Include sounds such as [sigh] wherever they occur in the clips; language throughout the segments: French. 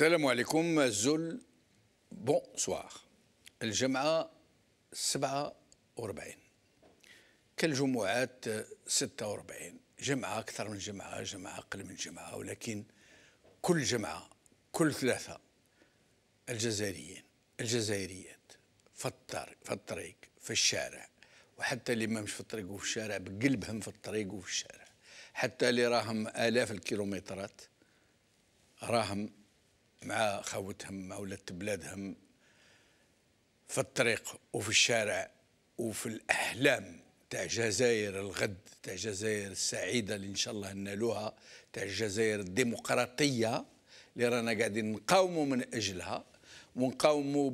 السلام عليكم زول. بون سوار الجمعة 47 كالجمعات 46 جمعة أكثر من جمعة جمعة أقل من جمعة ولكن كل جمعة كل ثلاثة الجزائريين الجزائريات في الطريق في الطريق في الشارع. وحتى اللي ما مش في الطريق وفي الشارع بقلبهم في الطريق وفي الشارع. حتى اللي راهم آلاف الكيلومترات راهم مع خوتهم مع ولاد بلادهم في الطريق وفي الشارع وفي الأحلام تاع جزائر الغد تاع جزائر السعيدة اللي إن شاء الله ننالوها تاع الجزائر الديمقراطية اللي رانا قاعدين نقاوموا من أجلها ونقاوموا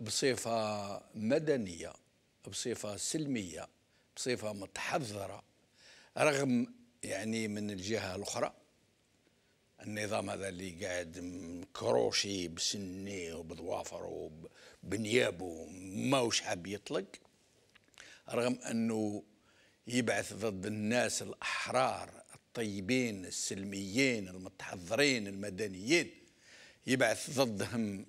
بصفة مدنية بصفة سلمية بصفة متحضرة رغم يعني من الجهة الأخرى. النظام هذا اللي قاعد مكروشي بسنيه وبضوافره وبنيابه ماوش حاب يطلق رغم أنه يبعث ضد الناس الأحرار الطيبين السلميين المتحضرين المدنيين يبعث ضدهم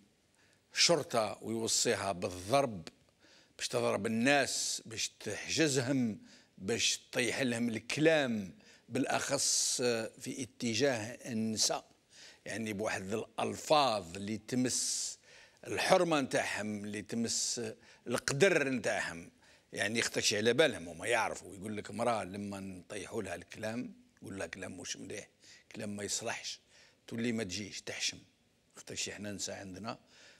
شرطة ويوصيها بالضرب باش تضرب الناس باش تحجزهم باش تطيح لهم الكلام. بالأخص في اتجاه النساء. يعني بواحد الألفاظ اللي تمس الحرمة نتاعهم اللي تمس القدر نتاعهم. يعني يختكش على بالهم هما يعرفوا. يقول لك امراه لما نطيحوا لها الكلام يقول لها كلام مش مليح كلام ما يصلحش تولي ما تجيش تحشم. اختكش إحنا نساء عندنا.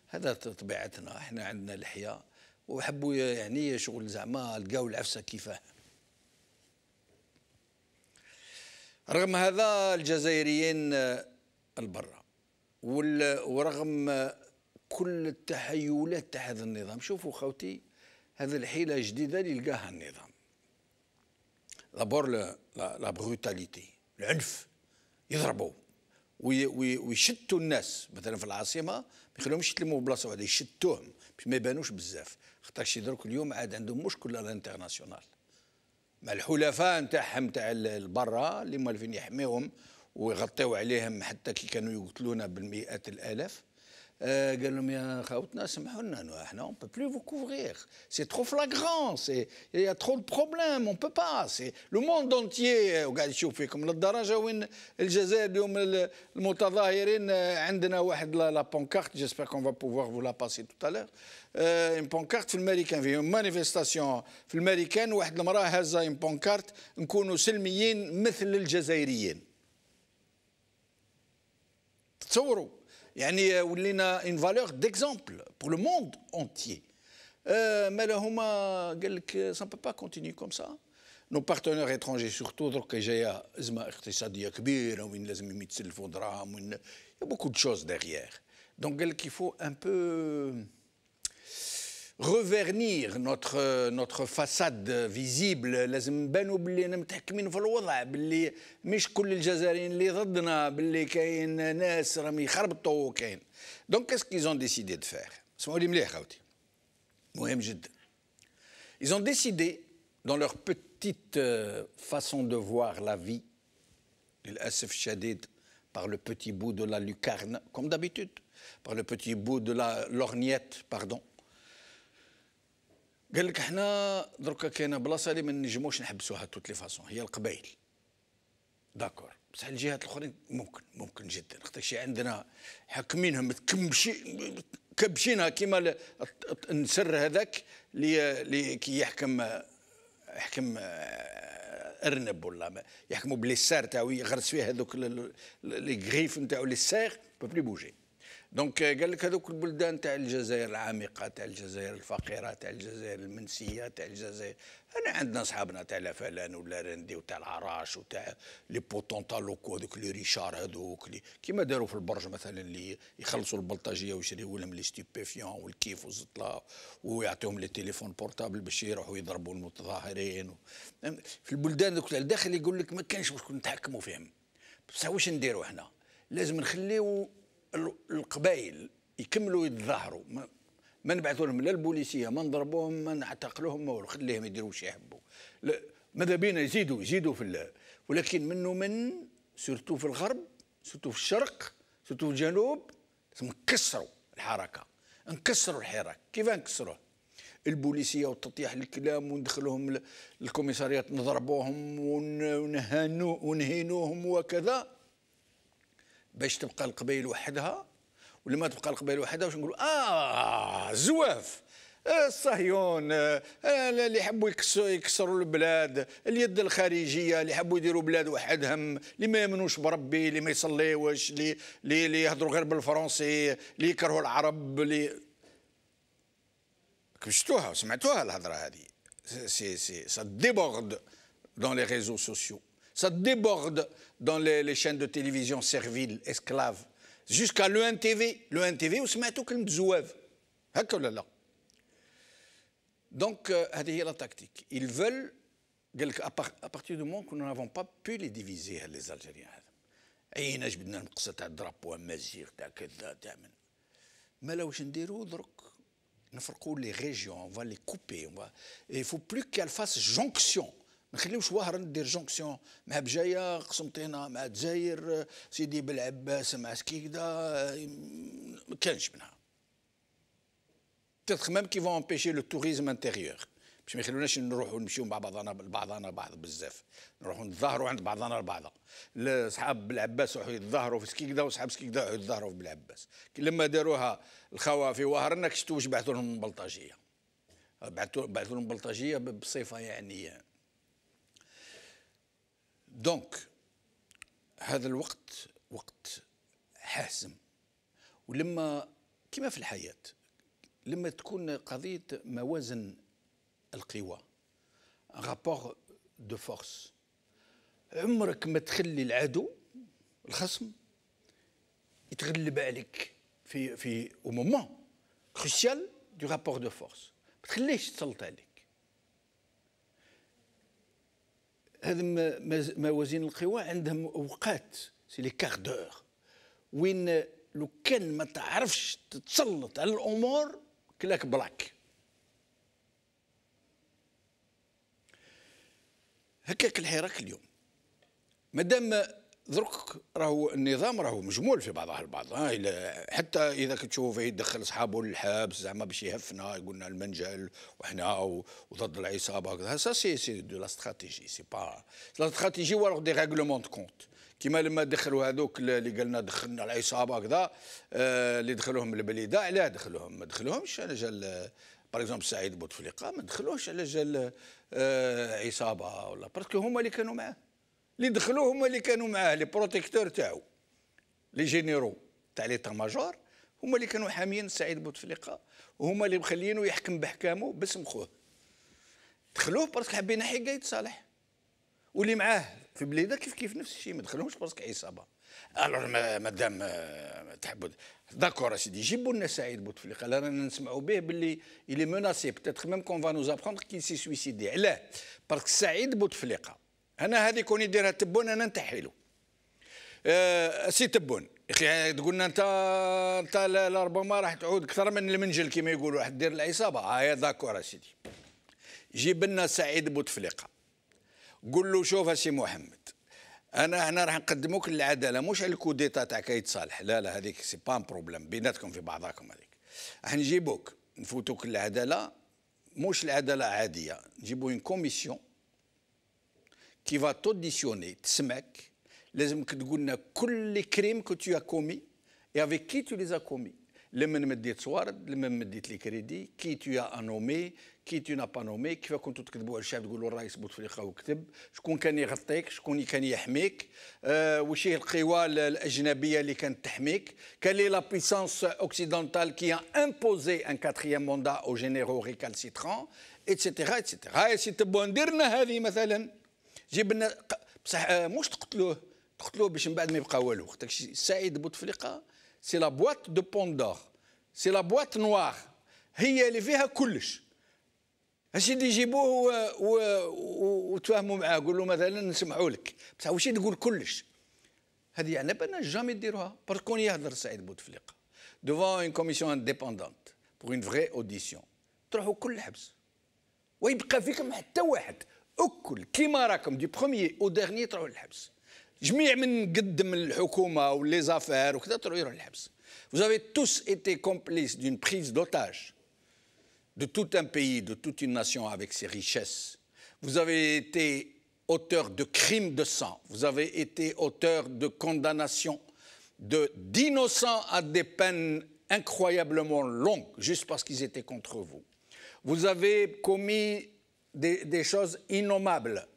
هذا طبيعتنا. إحنا عندنا لحيه وحبوا يعني شغل زعما لقاو العفسة كيفاه. رغم هذا الجزائريين البرة ورغم كل التحيلات تاع هذا النظام. شوفوا خوتي هذه الحيلة جديدة اللي لقاها النظام. لابور لا بروتاليتي العنف يضربوا ويشتوا الناس. مثلا في العاصمة ما يخليهمش يتلموا بلاصة واحدة يشتوهم باش ما يبانوش بزاف. خاطرش درك اليوم عاد عندهم مشكل الانترناسيونال. الحلفاء نتاعهم تاع البرا اللي مالفين يحميهم ويغطيو عليهم حتى كي كانوا يقتلونا بالمئات الآلاف. آه قال لهم يا خاوتنا سمحوا لنا احنا اون بو بلو فو كوفرير سي ترو فلاغرون سي يا ترو دو بروبليم اون بو با سي لو موند اونتيي وقاعد يشوف فيكم للدرجه وين الجزائر اليوم المتظاهرين عندنا واحد لا بونكارت جيسبر كون فا بوفوار فو لا باسي تو الور اون بونكارت في الماريكان في مانيفيستاسيون في الماريكان واحد المراه هازه اون بونكارت نكونوا سلميين مثل الجزائريين تصوروا يعني ولينا اون فالور ديكزومبل بور لو موند اونتيي مالا هما قال لك سا با با كونتينيو كوم سا نو بارتنير اترونجي سورتو درك جايه ازمه اقتصاديه كبيره وين لازم يتسلفوا دراهم وين يا بوكو دو شوز ديغيير دونك قال لك يفو ان بو ريفيرنير نوتر نوتر فاساد فيزيبل لازم نبانوا باللي متحكمين في الوضع باللي مش كل الجزائريين اللي ضدنا باللي كاين ناس راهم يخربطوا كاين دونك كيس كيزون ديسيدي دو فير اسمعوا لي مليح خوتي مهم جدا Ils ont décidé, dans leur petite euh, façon de voir la vie, l'Asif Shadid, par le petit bout de la lucarne, comme d'habitude, par le petit bout de la lorgnette, pardon, قال لك إحنا دركا كاينة بلاصة اللي ما نجموش نحبسوها توت لي فاسون هي القبائل داكور بصح الجهات الأخرين ممكن ممكن جدا. خاطر عندنا حاكمينهم كمشي كبشينها كيما النسر هذاك اللي كي يحكم يحكم أرنب ولا يحكموا بليسار تاعو يغرس فيه هذوك لي غريف نتاعو لي سير بوبلي بوجي دونك قال لك هذوك البلدان تاع الجزائر العميقة تاع الجزائر الفقيرة تاع الجزائر المنسية تاع الجزائر. أنا عندنا صحابنا تاع لافلان ولا رندي وتاع العراش وتاع لي بوتونتا لوكو هذوك لي ريشار هذوك كيما داروا في البرج مثلا اللي يخلصوا البلطجية ويشريوا لهم لي ستيبيفيون والكيف والزطلا ويعطيهم لي تليفون بورتابل باش يروحوا يضربوا المتظاهرين في البلدان ذوك الداخل يقول لك ما كانش باش نتحكموا فيهم. بصح واش نديروا إحنا؟ لازم نخليو القبائل يكملوا يتظاهروا ما, نبعثوا لهم لا البوليسية ما نضربوهم ما نعتقلوهم ما خليهم يديروا واش يحبوا. ماذا بينا؟ يزيدوا يزيدوا في ولكن منه من سورتو في الغرب سورتو في الشرق سورتو في الجنوب نكسروا الحركة. نكسروا الحراك. كيف نكسروه البوليسية وتطيح الكلام وندخلوهم الكوميساريات نضربوهم ونهانو ونهينوهم وكذا. باش تبقى القبائل وحدها ولما تبقى القبائل وحدها واش نقولوا؟ آه زواف. الصهيون آه، اللي يحبوا يكسروا البلاد اليد الخارجية اللي يحبوا يديروا بلاد وحدهم اللي ما يامنوش بربي اللي ما يصليوش اللي اللي يهضروا غير بالفرنسي اللي يكرهوا العرب اللي شفتوها سمعتوها الهضرة هذه. سي سي سا ديبورد دون لي ريزو سوسيو ça déborde dans les, les chaînes de télévision serviles, esclaves, jusqu'à l'ENTV. L'ENTV, وسمعتوا كلمة زواف هكا ولا لا؟ Donc, euh, هذه هي la tactique. Ils veulent, à partir du moment que nous n'avons pas pu les diviser, les Algériens هذا. عيناش بدنا نقص تاع درابو امازيغ تاع كذا تاع من. ما لا واش نديروا درك نفرقوا لي ريجيون on va les couper on va il faut plus qu'elles fassent jonction ما نخليوش وهران دير جونكسيون مع بجاية قسنطينه مع الجزائر سيدي بالعباس مع سكيكدا ما كانش منها. Peut-être même qu'ils vont empêcher le tourisme intérieur. باش ما يخلوناش نروحوا نمشيو مع بعضنا بعضنا بعض بزاف. نروحوا نتظاهروا عند بعضنا البعض. صحاب بالعباس يروحوا يتظاهروا في سكيكدا وصحاب سكيكدا يروحوا يتظاهروا في بالعباس لما داروها الخوافي وهرنا كشتوا واش بعثوا لهم بلطاجيه بعثوا لهم بلطاجيه بصفة يعني دونك هذا الوقت وقت حاسم. ولما كما في الحياة لما تكون قضية موازن القوى رابور دو فورس عمرك ما تخلي العدو الخصم يتغلب عليك في في أو مومون كروسيال دو رابور دو فورس ما تخليش تسلط عليك. هذا موازين القوى عندهم أوقات سي لي كار دور وين لو كان ما تعرفش تتسلط على الأمور كلاك بلاك. هكاك الحراك اليوم. مادام درك راهو النظام راهو مجمول في بعضها البعض حتى إذا كتشوف يدخل أصحابه للحبس زعما باش يهفنا يقولنا المنجل وحنا وضد العصابة هكذا سا سي سي دو لا استراتيجي سي با لا استراتيجي و دي ريغلومون دو كونت كيما لما دخلوا هذوك اللي قالنا دخلنا العصابة هكذا آه اللي دخلوهم البليده علاه دخلوهم ما دخلوهمش. على جال باغ اكزومبل سعيد بوتفليقة ما دخلوش على جال آه عصابة ولا باسكو هما اللي كانوا معاه. اللي دخلوه هما اللي كانوا معاه لي بروتيكتور تاعو لي جينيرو تاع ليتا ماجور هما اللي كانوا حاميين سعيد بوتفليقه وهما اللي مخليينه يحكم بحكامه باسم خوه. دخلوه باسكو حابين حقه يتصالح واللي معاه في بليدة كيف كيف نفس الشيء ما دخلوهمش باسكو عصابه الوغ مادام تحبوا داكور سيدي جيبوا لنا سعيد بوتفليقه رانا نسمعوا به باللي الي مناسي بتاتر ميم كون فا نوز ابخوندر كي سي سويسيدي علاه باسكو سعيد بوتفليقه أنا هذه كون يديرها تبون أنا نتحي له. أه سي تبون. أخي تقول لنا أنت انت لربما راح تعود أكثر من المنجل كما يقولوا. راح دير العصابة. ها داكور سيدي. جيب لنا سعيد بوتفليقه قول له شوف سي محمد أنا هنا راح نقدموك للعدالة. مش على الكوديتا تاع كايت صالح. لا لا هذيك سي با بروبليم بيناتكم في بعضاكم هذيك. راح نجيبوك نفوتوك للعدالة. مش العداله عادية. نجيبو اون كوميسيون qui va t'auditionner تسمعك لازمك تقول لنا كل les crimes que tu as commis et avec qui tu les as commis لمن مديت صوارد لمن مديت لي كريدي كي تو as نومي كي تو نا با نومي كيف كنتوا تكذبوا على الشعب تقولوا الرئيس بوتفليقه وكتب شكون كان يغطيك شكون كان يحميك آه وش هي القوى الاجنبيه اللي كانت تحميك كان لي لا بيسانس اوكسيدونتال كي ا امبوزي ان كاتريام موندا او جينيرو ريكالسيترون اتسيتيرا اتسيتيرا هاي سي تبون نديرنا هذه مثلا جيب لنا بصح آه، مش تقتلوه تقتلوه باش من بعد ما يبقى والو. وقتك سعيد بوتفليقة سي لا بواط دو بوندور سي لا بواط نوار. هي اللي فيها كلش. اللي يجيبوه وتفاهموا معاه قولوا مثلا نسمعوا لك. بصح واش تقول كلش؟ هذه يعني بان جامي ديروها باركون يهضر سعيد بوتفليقة. Devant une commission indépendante. Pour une vraie audition. تروحوا كل حبس. ويبقى فيكم حتى واحد. اكل كيما راكم دي بروميي او ديرني تروحوا للحبس جميع من قدم الحكومه ولي زافير وكذا تروحوا يروحوا للحبس Vous avez tous été complices d'une prise d'otage de tout un pays, de toute une nation avec ses richesses. Vous avez été auteur de crimes de sang, vous avez été auteur de condamnations d'innocents à des peines incroyablement longues, juste parce qu'ils étaient contre vous. Vous avez commis des, choses innommables.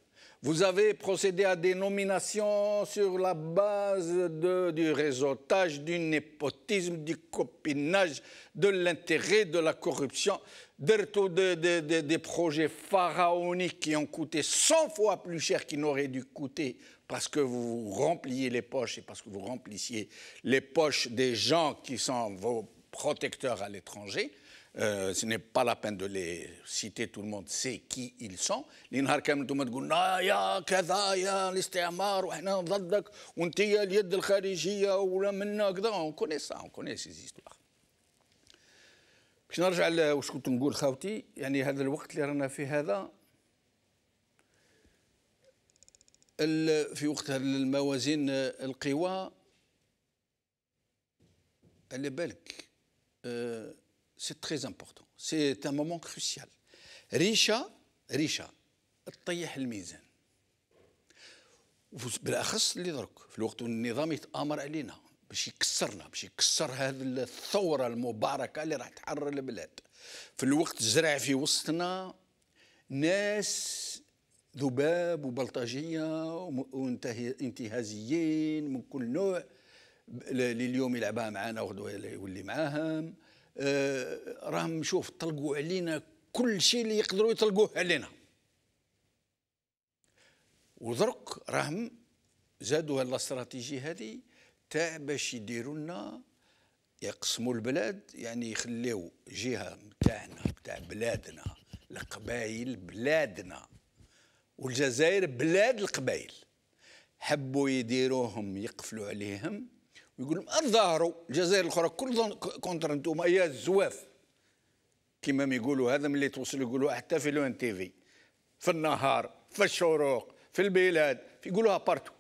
Vous avez procédé à des nominations sur la base du réseautage, du népotisme, du copinage, de l'intérêt, de la corruption des projets pharaoniques qui ont coûté 100 fois plus cher qu'ils n'auraient dû coûter parce que vous rempliez les poches et parce que vous remplissiez les poches des gens qui sont vos protecteurs à l'étranger. ce n'est pas la peine de les citer tout le monde sait qui ils sont. اللي نهار كامل أنتم تقولنا يا كذا يا الاستعمار وحنا ضدك وانت اليد الخارجيه ولا منا كذا اون كوني سا اون كوني سي باش نرجع لواش كنت نقول خاوتي يعني هذا الوقت اللي رانا فيه هذا في وقت الموازين القوى على بالك آه سي تري امبورتون سي ان مومون كروسيال ريشه ريشه تطيح الميزان. بالأخص اللي درك. في الوقت النظام يتآمر علينا. باش يكسرنا باش يكسر هذه الثورة المباركة اللي راح تحرر البلاد. في الوقت زرع في وسطنا ناس ذباب وبلطجية وانتهازيين من كل نوع. اللي اليوم يلعبها معانا وغدوه يولي معاهم. راهم شوف طلقوا علينا كل شيء اللي يقدروا يطلقوه علينا. ودرك راهم زادوا الاستراتيجي هذه تاع باش يديروا لنا يقسموا البلاد يعني يخليو جهة نتاعنا نتاع بلادنا القبائل بلادنا. والجزائر بلاد القبائل. حبوا يديروهم يقفلوا عليهم. ويقول لهم الجزائر الأخرى كل كونتر أنتم يا الزواف. كما ما يقولوا هذا ملي توصلوا يقولوا حتى في لو أن تي في. في النهار في الشروق في البلاد يقولوها بارتو.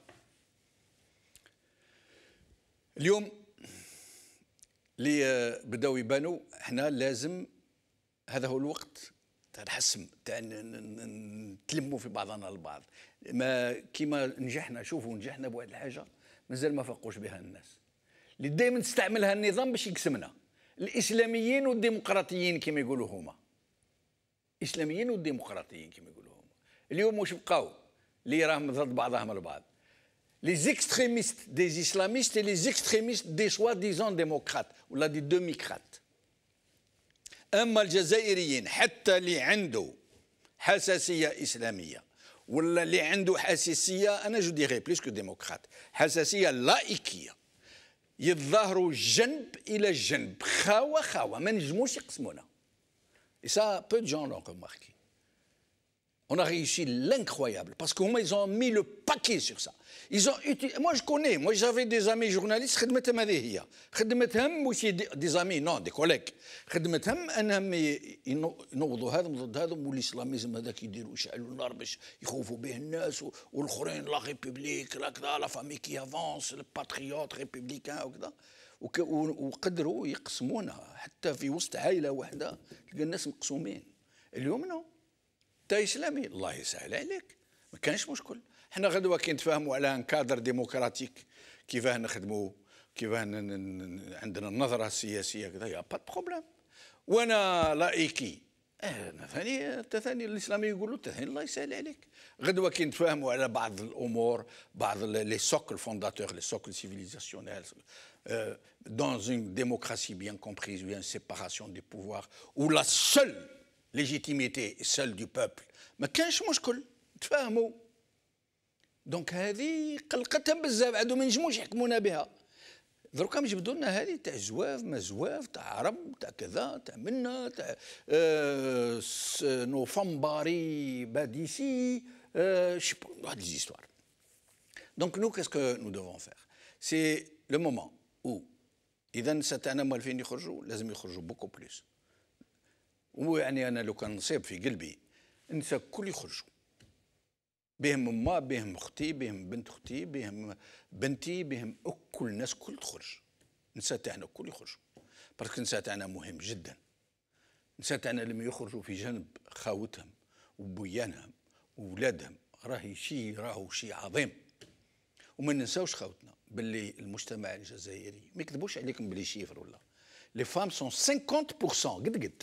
اليوم اللي بداو يبانوا إحنا لازم هذا هو الوقت تاع الحسم تاع نتلموا في بعضنا البعض. ما كيما نجحنا شوفوا نجحنا بواحد الحاجة مازال ما فقوش بها الناس. اللي دائما تستعملها النظام باش يقسمنا. الإسلاميين والديمقراطيين كما يقولوا هما. الإسلاميين والديمقراطيين كما يقولوا هما. اليوم واش بقاو؟ اللي راهم ضد بعضهم البعض. Les extrémistes des islamistes et les extrémistes des soi-disant démocrates ولا دي ديميكرات أما الجزائريين حتى اللي عنده حساسية إسلامية ولا اللي عنده حساسية أنا جو ديغي بليس كو ديموكرات حساسية لائكيه يتظاهروا جنب الى جنب خاوه خاوه ما نجموش يقسمونا Et ça, peu de gens l'ont remarqué. On a réussi l'incroyable parce qu'ils ont mis le paquet sur ça. Ils ont Moi, je connais. Moi, j'avais des amis journalistes. خدمتهم هذه هي. خدمتهم مش des amis, non, des collègues. خدمتهم انهم ينوضوا هذا ضد هذا والاسلاميزم هذاك يديروا يشعلوا النار باش يخوفوا به الناس والاخرين لا ريبوبليك لا كذا لا فامي كي افونس الباتريوت ريبوبليكان وكذا وقدروا يقسمونا حتى في وسط عائله واحدة تلقى الناس مقسومين اليوم نو انت اسلامي الله يسهل عليك ما كانش مشكل حنا غدوة كي نتفاهموا على أن كادر ديمقراطيك كيفاه نخدموا كيفاه عندنا النظرة السياسية كذا يا با بروبليم. وأنا لائكي آه ثاني ثاني الإسلامي يقولوا ثاني الله يسهل عليك. غدوة كي نتفاهموا على بعض الأمور بعض لي سوكل فونداتور لي سوكل سيفيليزاسيونيل dans une démocratie bien comprise, une séparation des pouvoirs, où la seule légitimité est celle du peuple, كانش مشكل تفاهموا دونك هذه قلقتهم بزاف. عندهم ما ينجموش يحكمونا بها. دروكا يجبدوا لنا هذه تاع زواف ما زواف تاع عرب تاع كذا تاع منا تاع آه نو فامباري باديسي آه هاد زيستوار دونك نو كاسكو نو دوفون فير سي لو مومون أو اذا ستانا موالفين يخرجوا؟ لازم يخرجوا بوكو بلوس ويعني أنا لو كان نصيب في قلبي النساء كل يخرجوا. بهم أمه بهم أختي بهم بنت أختي بهم بنتي بهم كل الناس كل تخرج. النساء تاعنا الكل يخرجوا باسكو النساء تاعنا مهم جدا. النساء تاعنا لما يخرجوا في جنب خاوتهم وبويانهم وولادهم. راهي شيء راهو شيء عظيم. وما ننساوش خاوتنا باللي المجتمع الجزائري ما يكذبوش عليكم بلي شيفر ولا لي فام سون 50% قد قد.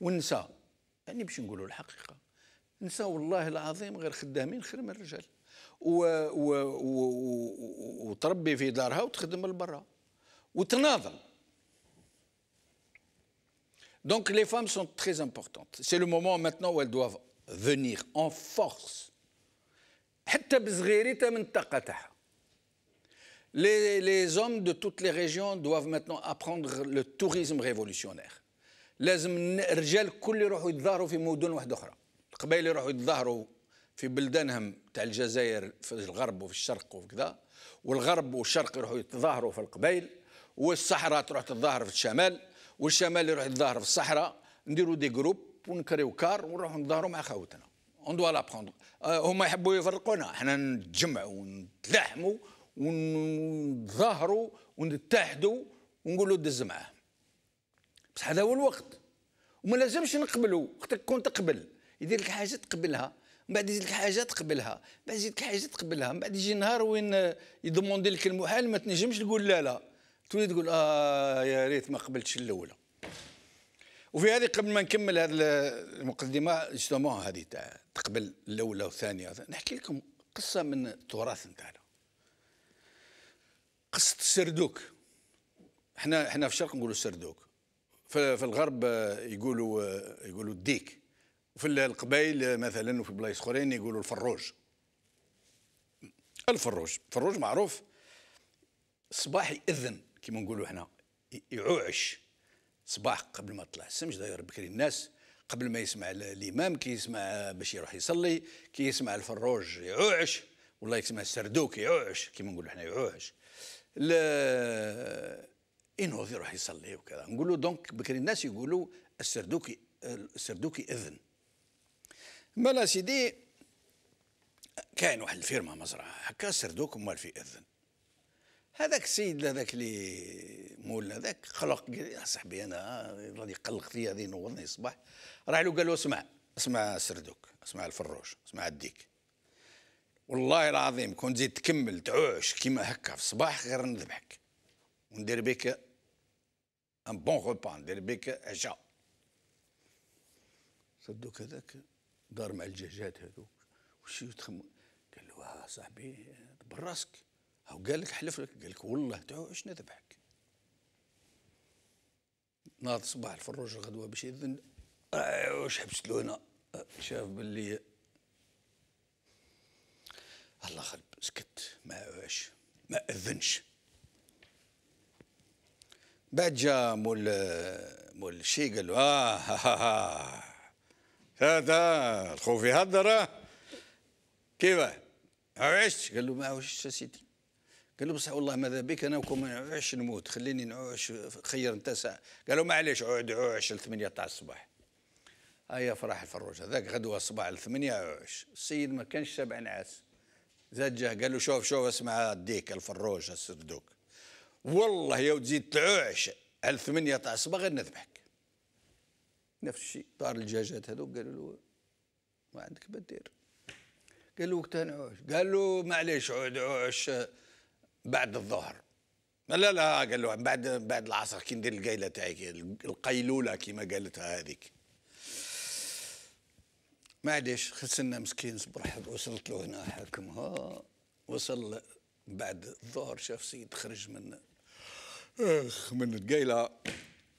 والنساء يعني باش نقولوا الحقيقه النساء والله العظيم غير خدامين خير من الرجال و... و... و... وتربي في دارها وتخدم لبرا وتناضل Donc les femmes sont très importantes. C'est le moment maintenant où elles doivent venir en force. حتى بصغيرتها من الطاقة تاعها. Les, les hommes de toutes les régions doivent maintenant apprendre le tourisme révolutionnaire. لازم الرجال الكل يروحوا يتظاهروا في مدن واحدة أخرى. القبائل يروحوا يتظاهروا في بلدانهم تاع الجزائر في الغرب وفي الشرق وكذا والغرب والشرق يروحوا يتظاهروا في القبائل والصحراء تروح تتظاهر في الشمال والشمال يروح يتظاهر في الصحراء. نديروا دي جروب ونكريو كار ونروحوا نتظاهروا مع خاوتنا اون دوا لابروندر هما يحبوا يفرقونا. إحنا نتجمعوا ونتلاحموا ونتظاهروا ونتحدوا ونقولوا دز معاه بصح هذا هو الوقت. وما لازمش نقبلوا وقت كون تقبل. يدير لك حاجة تقبلها من بعد يزيد لك حاجة تقبلها. من بعد يزيد لك حاجة تقبلها من بعد يجي نهار وين يضموندي لك المحال ما تنجمش تقول لا لا. تولي تقول آه يا ريت ما قبلتش الأولى. وفي هذه قبل ما نكمل هذه المقدمة جوستومون هذه تاع تقبل الأولى والثانية. نحكي لكم قصة من التراث نتاعنا. قصة السردوك. إحنا إحنا في الشرق نقولوا السردوك. في, الغرب يقولوا يقولوا الديك. وفي القبائل مثلا وفي بلايص أخرين يقولوا الفروج. الفروج. الفروج معروف. الصباح يأذن كما نقولوا إحنا. يعوعش. صباح قبل ما تطلع الشمس داير بكري الناس. قبل ما يسمع الإمام كي يسمع باش يروح يصلي كي يسمع الفروج يعوعش. والله يسمع السردوك يعوعش كما نقولوا إحنا يعوعش. ينوض يروح يصلي وكذا. نقولوا دونك بكري الناس يقولوا السردوكي السردوكي إذن. مالا سيدي كاين واحد الفيرما مزرعة هكا سردوك مال في إذن. هذاك السيد هذاك اللي مول هذاك خلق يا صاحبي أنا راني قلق فيا هذه نوضني الصباح. راح له قال له اسمع اسمع السردوك اسمع الفروج اسمع الديك. والله العظيم كون تزيد تكمل تعوش كيما هكا في الصباح غير نذبحك. وندير بك ان بون غوبا ندير بك عشاء صدوك هذاك دار مع الدجاجات هذوك وش يتخم قال له صاحبي براسك هو قال لك حلف لك قال لك والله تعوش نذبحك ناض صباح الفروج الغدوة باش يذن واش حبست له هنا شاف باللي الله خلب سكت ما عواش ما اذنش بعد جا مول مول الشي قال له آه ها ها ها. هذا الخوف يهدر كيف؟ عشت. قال له ما عشت سيدي. قال له بصح والله ماذا بك؟ أنا وكون ما نعوش نموت. خليني نعوش خير أنت ساعه قالوا معليش عود عوش لثمانية تاع الصباح. هيا فرح الفروج هذاك غدوة الصباح لثمانية عوش السيد ما كانش سبع نعاس. زاد جاه قال له شوف شوف اسمع الديك الفروج السردوك. والله يا تزيد تعوش على ثمانية تاع الصباح غير نذبحك. نفس الشيء دار الدجاجات هذوك قالوا له ما عندك ما دير. قال له وقتها نعوش. قال له معليش عود عوش بعد الظهر. لا لا قال له بعد بعد العصر كي ندير القيله تاعي القيلوله كيما قالتها هذيك. معليش خسنا مسكين صبر وصلت له هنا حاكم. ها وصل بعد الظهر شاف سيد خرج من إخ من القيله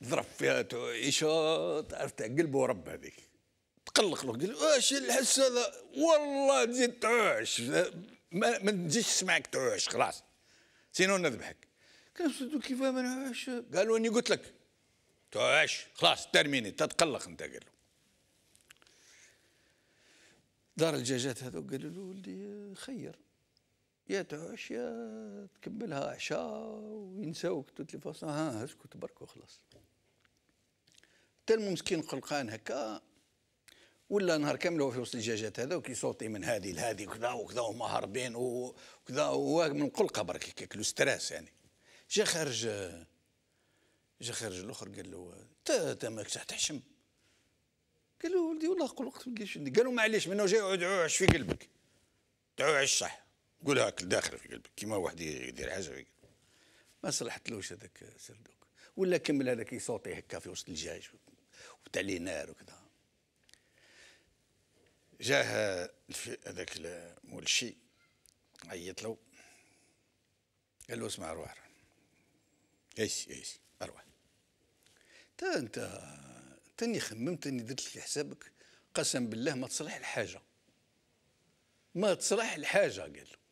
ضرب فيها تعيشة تعرف تاع قلبه رب هذيك. تقلق له قال واش الحس هذا؟ والله تزيد تعوش ما, ما نجيش نسمعك تعوش خلاص. سينو نذبحك؟ كنسدو كيف ما نعيش قالوا اني قلت لك. تعيش خلاص ترميني. تتقلق أنت قال له. دار الدجاجات هذو قالوا له ولدي خير. يا تعيش يا تكملها عشاء وينساوك توت لي ها اسكت برك وخلاص. تلمو مسكين قلقان هكا ولا نهار كامل هو في وسط الدجاجات هذا وكيصوتي من هذه لهذه وكذا وكذا وما هاربين وكذا هو من قلقة برك كيك ستريس يعني. جا خارج جا خارج الأخر قال له انت ماكش تحشم. قال له ولدي والله قلقت ما قالوا معليش منه جاي يقعد عوش في قلبك. تعوش صح. قولها هاك داخل في قلبك. كيما واحد يدير حاجة في ما صلحتلوش هذاك سردوك ولا كمل هذاك يصوتي هكا في وسط الدجاج وتاع لي نار وكذا. جاه هذاك مول الشي عيط له. قال له اسمع روح إيش إيش أروح تا أنت تاني خممت اني درت لك حسابك قسم بالله ما تصلح الحاجة. ما تصلح الحاجة قال له.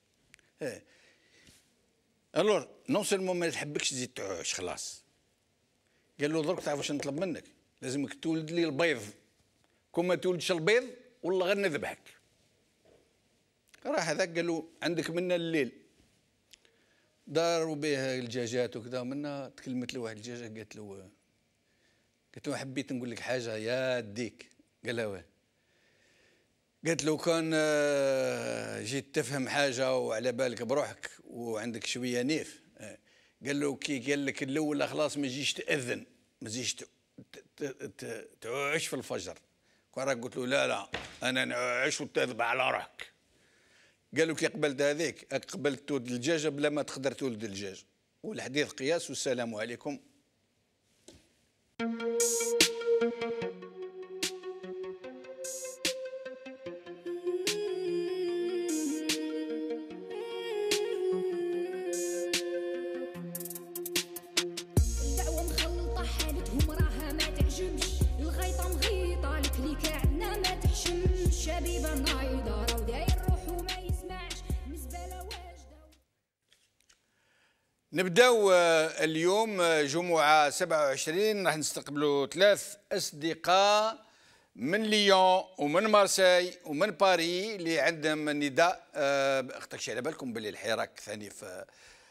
إيه. ألور نون سيلمون ما تحبكش تزيد تعوش خلاص. قال له درك تعرف واش نطلب منك؟ لازمك تولد لي البيض. كون ما تولدش البيض والله غير نذبحك. راح هذاك قال له عندك منا الليل. داروا به الدجاجات وكذا منا تكلمت له واحد الدجاجه قالت له قلت له حبيت نقول لك حاجة يا ديك. قال لها قالت له كان آه، جيت تفهم حاجة وعلى بالك بروحك وعندك شوية نيف آه، قال له كي قال لك الأول خلاص ما تجيش تأذن ما تجيش تعش في الفجر. كون قلت له لا لا أنا نعش وتذبح على روحك. قال له كي قبلت هذيك قبلت تولد الدجاجة بلا ما تقدر تولد الدجاج والحديث قياس والسلام عليكم. نبداو آه، اليوم آه، جمعة 27 راح نستقبلوا ثلاث أصدقاء من ليون ومن مارسي ومن باري اللي عندهم نداء آه، أختك على بالكم باللي الحراك ثاني في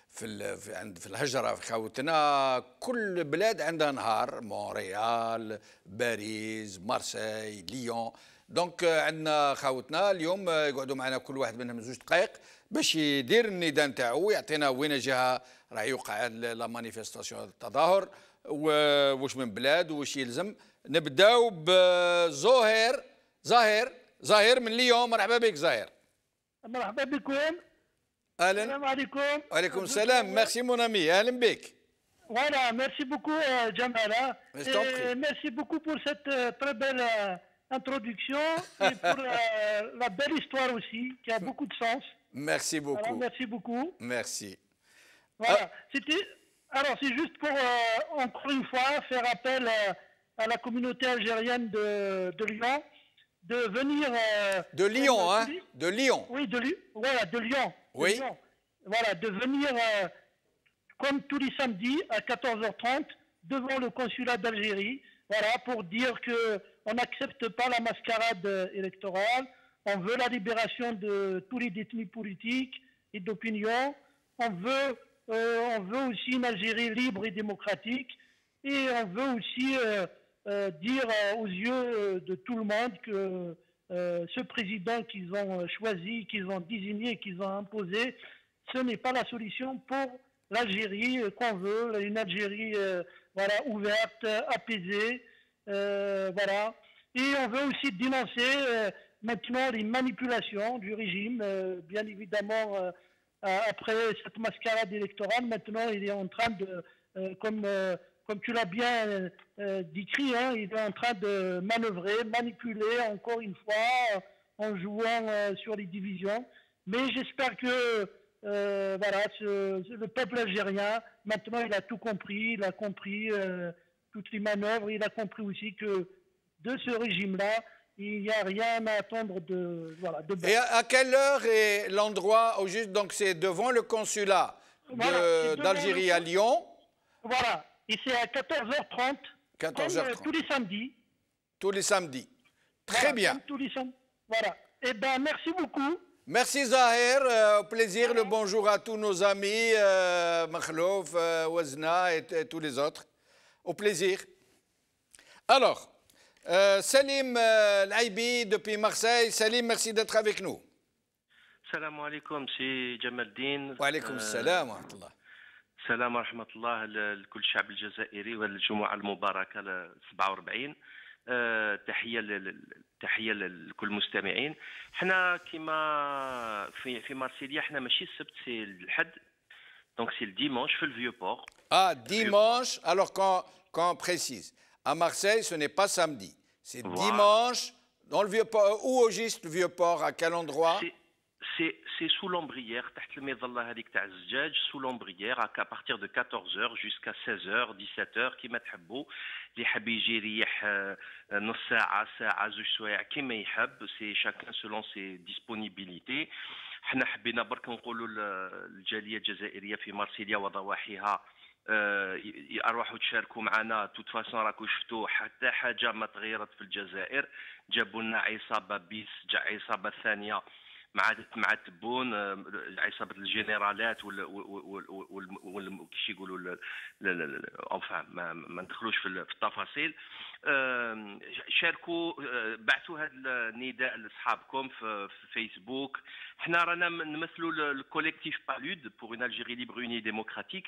في في عند في الهجرة في خوتنا. كل بلاد عندها نهار مونريال باريس مارسي ليون. دونك عندنا خاوتنا اليوم يقعدوا معنا كل واحد منهم زوج دقائق باش يدير النداء نتاعو يعطينا وين جهه راه يوقع لا مانيفيستاسيون التظاهر واش من بلاد واش يلزم. نبداو بزهير. زاهر زاهر من اليوم. مرحبا بك زاهر مرحبا بكم. أهلا. السلام عليكم. وعليكم السلام. ميرسي مون أمي. أهلا بك. فوالا ميرسي بوكو آه، جمالة. آه، ميرسي بوكو بور سيت تري بيل انتروداكسيون بور لا بيل هيستوار اوسي كي ا بوكو دو سونس ميرسي بوكو ميرسي بوكو ميرسي Voilà. C'était. Alors, c'est juste pour, euh, encore une fois, faire appel euh, à la communauté algérienne de, de Lyon de venir. Euh, de Lyon, hein De Lyon. Oui, de Lyon. Voilà, de Lyon. oui. Voilà, de venir, comme tous les samedis, à 14h30, devant le consulat d'Algérie, voilà, pour dire que on n'accepte pas la mascarade électorale, on veut la libération de tous les détenus politiques et d'opinion, on veut on veut aussi une Algérie libre et démocratique. Et on veut aussi euh, euh, dire aux yeux de tout le monde que ce président qu'ils ont choisi, qu'ils ont désigné, qu'ils ont imposé, ce n'est pas la solution pour l'Algérie qu'on veut, une Algérie voilà, ouverte, apaisée. voilà. Et on veut aussi dénoncer maintenant les manipulations du régime, bien évidemment euh, après cette mascarade électorale, maintenant, il est en train de, euh, comme, euh, comme tu l'as bien décrit, hein, il est en train de manœuvrer, manipuler encore une fois en jouant sur les divisions. Mais j'espère que voilà, le peuple algérien, maintenant, il a tout compris, il a compris toutes les manœuvres, il a compris aussi que de ce régime-là, il n'y a rien à attendre de. Voilà, Et à, quelle heure est l'endroit au juste? Donc c'est devant le consulat d'Algérie à Lyon. Voilà, et c'est à 14h30. 14h30. tous les samedis. Tous les samedis. Très bien. Tous les samedis. Voilà. Eh bien, merci beaucoup. Merci Zahir, euh, au plaisir, le bonjour à tous nos amis, euh, Makhlouf, euh, Wazna et, tous les autres. Au plaisir. Alors, سليم العيبي دوبي مارسيل سليم ميرسي دتر افيك نو السلام عليكم سي جمال الدين وعليكم السلام ورحمه الله السلام ورحمه الله لكل الشعب الجزائري والجمعه المباركه 47 تحيه تحيه لكل المستمعين حنا كما في في مارسيليا حنا ماشي السبت سي الحد دونك سي الديمونش في الفيو بور آه ديمونش alors quand quand précise. à Marseille, ce n'est pas samedi, c'est Voilà. dimanche dans le Vieux-Port, ou au juste le Vieux-Port, à quel endroit سي سي سو لومبريير تحت المظله هذيك تاع الزجاج سو لومبريير à partir de 14h jusqu'à 16h 17h كيما تحبوا اللي حاب يجي يريح آه، نص ساعه ساعه زوج سوايع كيما يحب سي شاكان سولون سي ديسپونيبيليتي حنا حبينا برك نقولوا للجاليه الجزائريه في مارسيليا وضواحيها آه، ي- أرواحوا تشاركوا معنا. توت فاسون راكو شفتوا حتى حاجة ما تغيرت في الجزائر. جابوا لنا عصابة بيس جا عصابة ثانية مع مع التبون آه، عصابة الجنرالات وال وال كيش يقولوا انفان ما, ما ندخلوش في ال- في التفاصيل. شاركوا آه، بعثوا هذا النداء لأصحابكم في في فيسبوك حنا رانا نمثلوا الكوليكتيف بالود بور اون الجيري ليبر اوني ديموكراتيك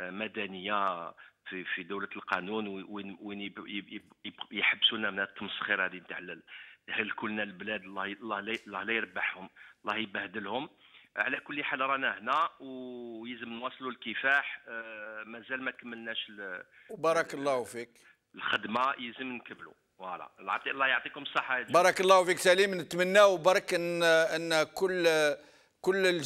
مدنية في في دولة القانون وين وين لنا من التمسخير هذه تاع ال- يهلكوا لنا البلاد الله الله لا- الله لا يربحهم الله يبهدلهم. على كل حال رانا هنا ويلزم نواصلوا الكفاح. آه، مازال ما كملناش ال- بارك الله فيك. الخدمة يلزم نكملوا. فوالا. الله يعطي- الله يعطيكم الصحة. بارك الله فيك سليم نتمناو برك ان إن كل Koul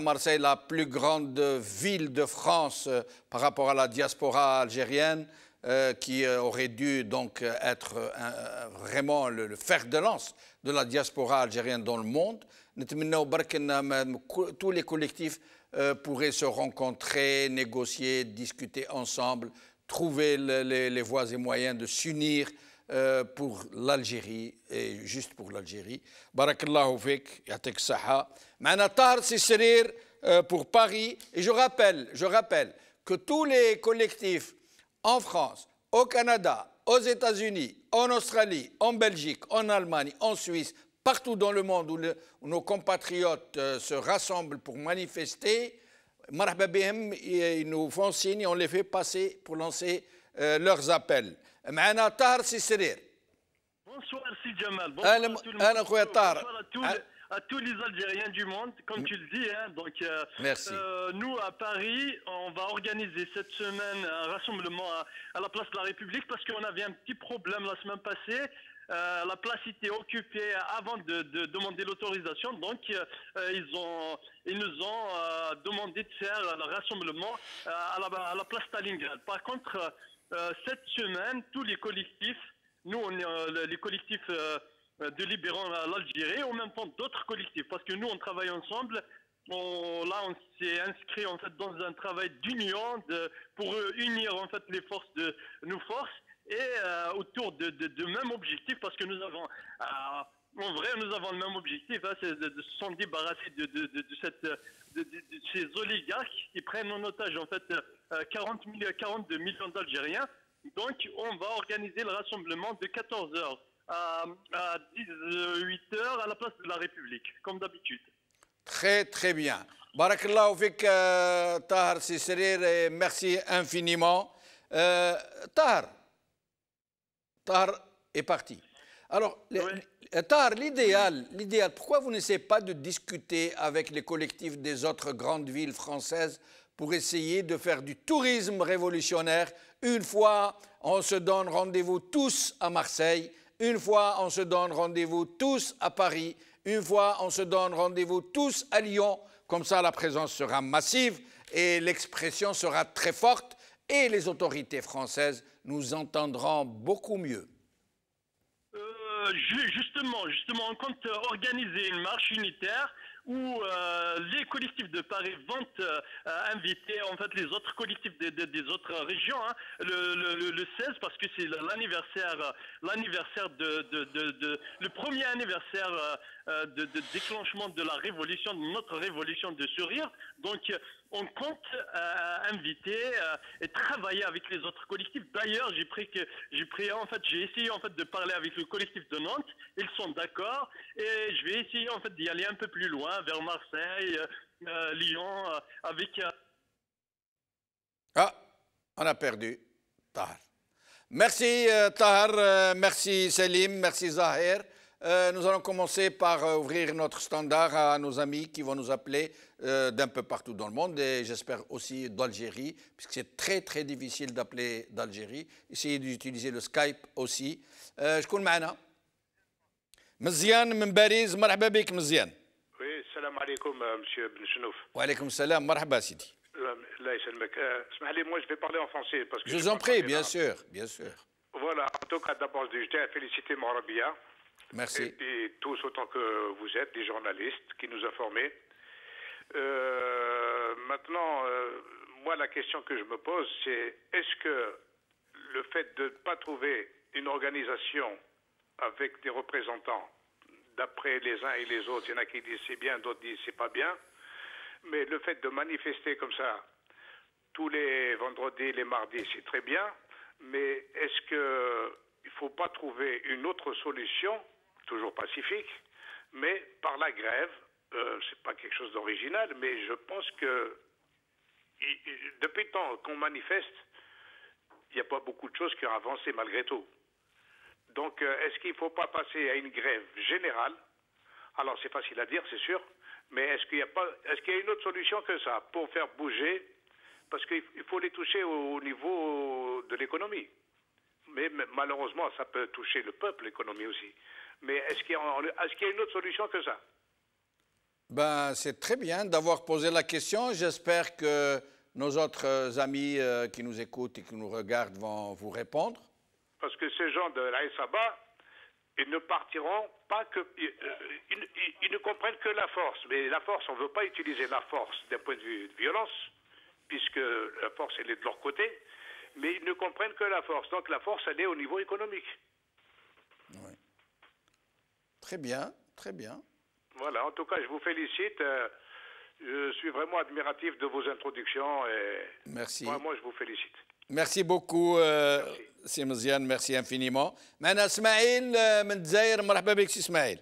Marseille, la plus grande ville de France euh, par rapport à la diaspora algérienne, euh, qui euh, aurait dû donc être vraiment le, fer de lance de la diaspora algérienne dans le monde. Tous les collectifs pourraient se rencontrer, négocier, discuter ensemble, trouver les voies et moyens de s'unir euh, pour l'Algérie et juste pour l'Algérie. Barakallahu fik, yatek saha. Mana Tahar Sisrir euh, pour Paris. Et je rappelle, je rappelle que tous les collectifs en France, au Canada, aux États-Unis, en Australie, en Belgique, en Allemagne, en Suisse, partout dans le monde où, nos compatriotes euh, se rassemblent pour manifester, ils nous font signe et on les fait passer pour lancer leurs appels. معنا طاهر سيسرير Bonsoir, si Jamal. أهلا- Bonsoir à tout le أهلا monde. أخويا طارق. Bonsoir à tous, أه- les, à tous les Algériens du monde, comme tu le dis. Hein, donc, euh, Merci. euh, nous, à Paris, on va organiser cette semaine un rassemblement à, à la place de la République parce qu'on avait un petit problème la semaine passée. Euh, la place était occupée avant de, de demander l'autorisation, donc euh, ils, ont, ils nous ont euh, demandé de faire le rassemblement euh, à, la, à la place Stalingrad. Par contre, euh, cette semaine, tous les collectifs nous, euh, les collectifs euh, de libérants à l'Algérie, en même temps d'autres collectifs, parce que nous, on travaille ensemble. Là, on s'est inscrit en fait dans un travail d'union pour euh, unir en fait les forces de nos forces et euh, autour de, même objectif, parce que nous avons, euh, en vrai, nous avons le même objectif, hein, c'est de, de se sont débarrasser de, de, cette, ces oligarques qui prennent en otage en fait euh, 40 000 42 millions d'Algériens. Donc, on va organiser le rassemblement de 14h à, à 18h à la place de la République, comme d'habitude. Très, très bien. Barakallahu fik, euh, Tahar Sisserir, et merci infiniment. Euh, Tahar, Tahar est parti. Alors, le- euh, Tahar, l'idéal, l'idéal, pourquoi vous n'essayez pas de discuter avec les collectifs des autres grandes villes françaises pour essayer de faire du tourisme révolutionnaire? Une fois, on se donne rendez-vous tous à Marseille, une fois, on se donne rendez-vous tous à Paris, une fois, on se donne rendez-vous tous à Lyon. Comme ça, la présence sera massive et l'expression sera très forte et les autorités françaises nous entendront beaucoup mieux. Euh, ju- justement, justement, on compte euh, organiser une marche unitaire où euh, les collectifs de Paris vont inviter en fait les autres collectifs de- de- des autres régions hein, le, le- le- le 16 parce que c'est l'anniversaire l'anniversaire de- le premier anniversaire euh, de, déclenchement de la révolution de notre révolution de sourire donc euh, on compte euh, inviter et travailler avec les autres collectifs. D'ailleurs, j'ai pris que j'ai pris en fait, j'ai essayé en fait de parler avec le collectif de Nantes. Ils sont d'accord et je vais essayer en fait d'y aller un peu plus loin, vers Marseille, Lyon, avec. Ah, on a perdu Tahar. Merci Tahar, merci Selim, merci Zahir. Euh, nous allons commencer par euh, ouvrir notre standard à nos amis qui vont nous appeler euh, d'un peu partout dans le monde et j'espère aussi d'Algérie, puisque c'est très très difficile d'appeler d'Algérie. Essayez d'utiliser le Skype aussi. Euh, شكون معنا؟ مزيان من باريس مرحبا بك مزيان. وي السلام عليكم آه، مسيو بن شنوف وعليكم السلام مرحبا سيدي. آه، الله يسلمك آه، اسمح لي moi je vais parler en français parce que Je je vous en parle prie, pas bien bien. sûr, bien sûr. Voilà, en tout cas d'abord je tiens à féliciter Morabia et Merci. puis tous autant que vous êtes des journalistes qui nous informez. Euh, maintenant, euh, moi la question que je me pose c'est est-ce que le fait de ne pas trouver une organisation avec des représentants, d'après les uns et les autres, il y en a qui disent c'est bien, d'autres disent c'est pas bien, mais le fait de manifester comme ça tous les vendredis, les mardis, c'est très bien, mais est-ce que il faut pas trouver une autre solution, toujours pacifique, mais par la grève euh, C'est pas quelque chose d'original, mais je pense que depuis le temps qu'on manifeste, il n'y a pas beaucoup de choses qui ont avancé malgré tout. Donc, euh, est-ce qu'il ne faut pas passer à une grève générale? Alors, c'est facile à dire, c'est sûr, mais est-ce qu'il y a pas, est-ce qu'il y a une autre solution que ça pour faire bouger? Parce qu'il il faut les toucher au, au niveau de l'économie. Mais malheureusement, ça peut toucher le peuple, l'économie aussi. Mais est-ce qu'il y, a- y une autre solution que ça? Ben, c'est très bien d'avoir posé la question. J'espère que nos autres euh, amis euh, qui nous écoutent et qui nous regardent vont vous répondre. Parce que ces gens de l'Aïsaba, ils ne partiront pas que. Euh, ils- ils- ils ne comprennent que la force. Mais la force, on ne veut pas utiliser la force d'un point de vue de violence, puisque la force, elle est de leur côté. Mais ils ne comprennent que la force. Donc la force, elle est au niveau économique. Très bien, très bien. Voilà, en tout cas, je vous félicite. Euh, Je suis vraiment admiratif de vos introductions et Merci. vraiment, je vous félicite. Merci beaucoup euh, سي مزيان merci infiniment. معنا اسماعيل euh, من الجزائر مرحبا بك سي اسماعيل.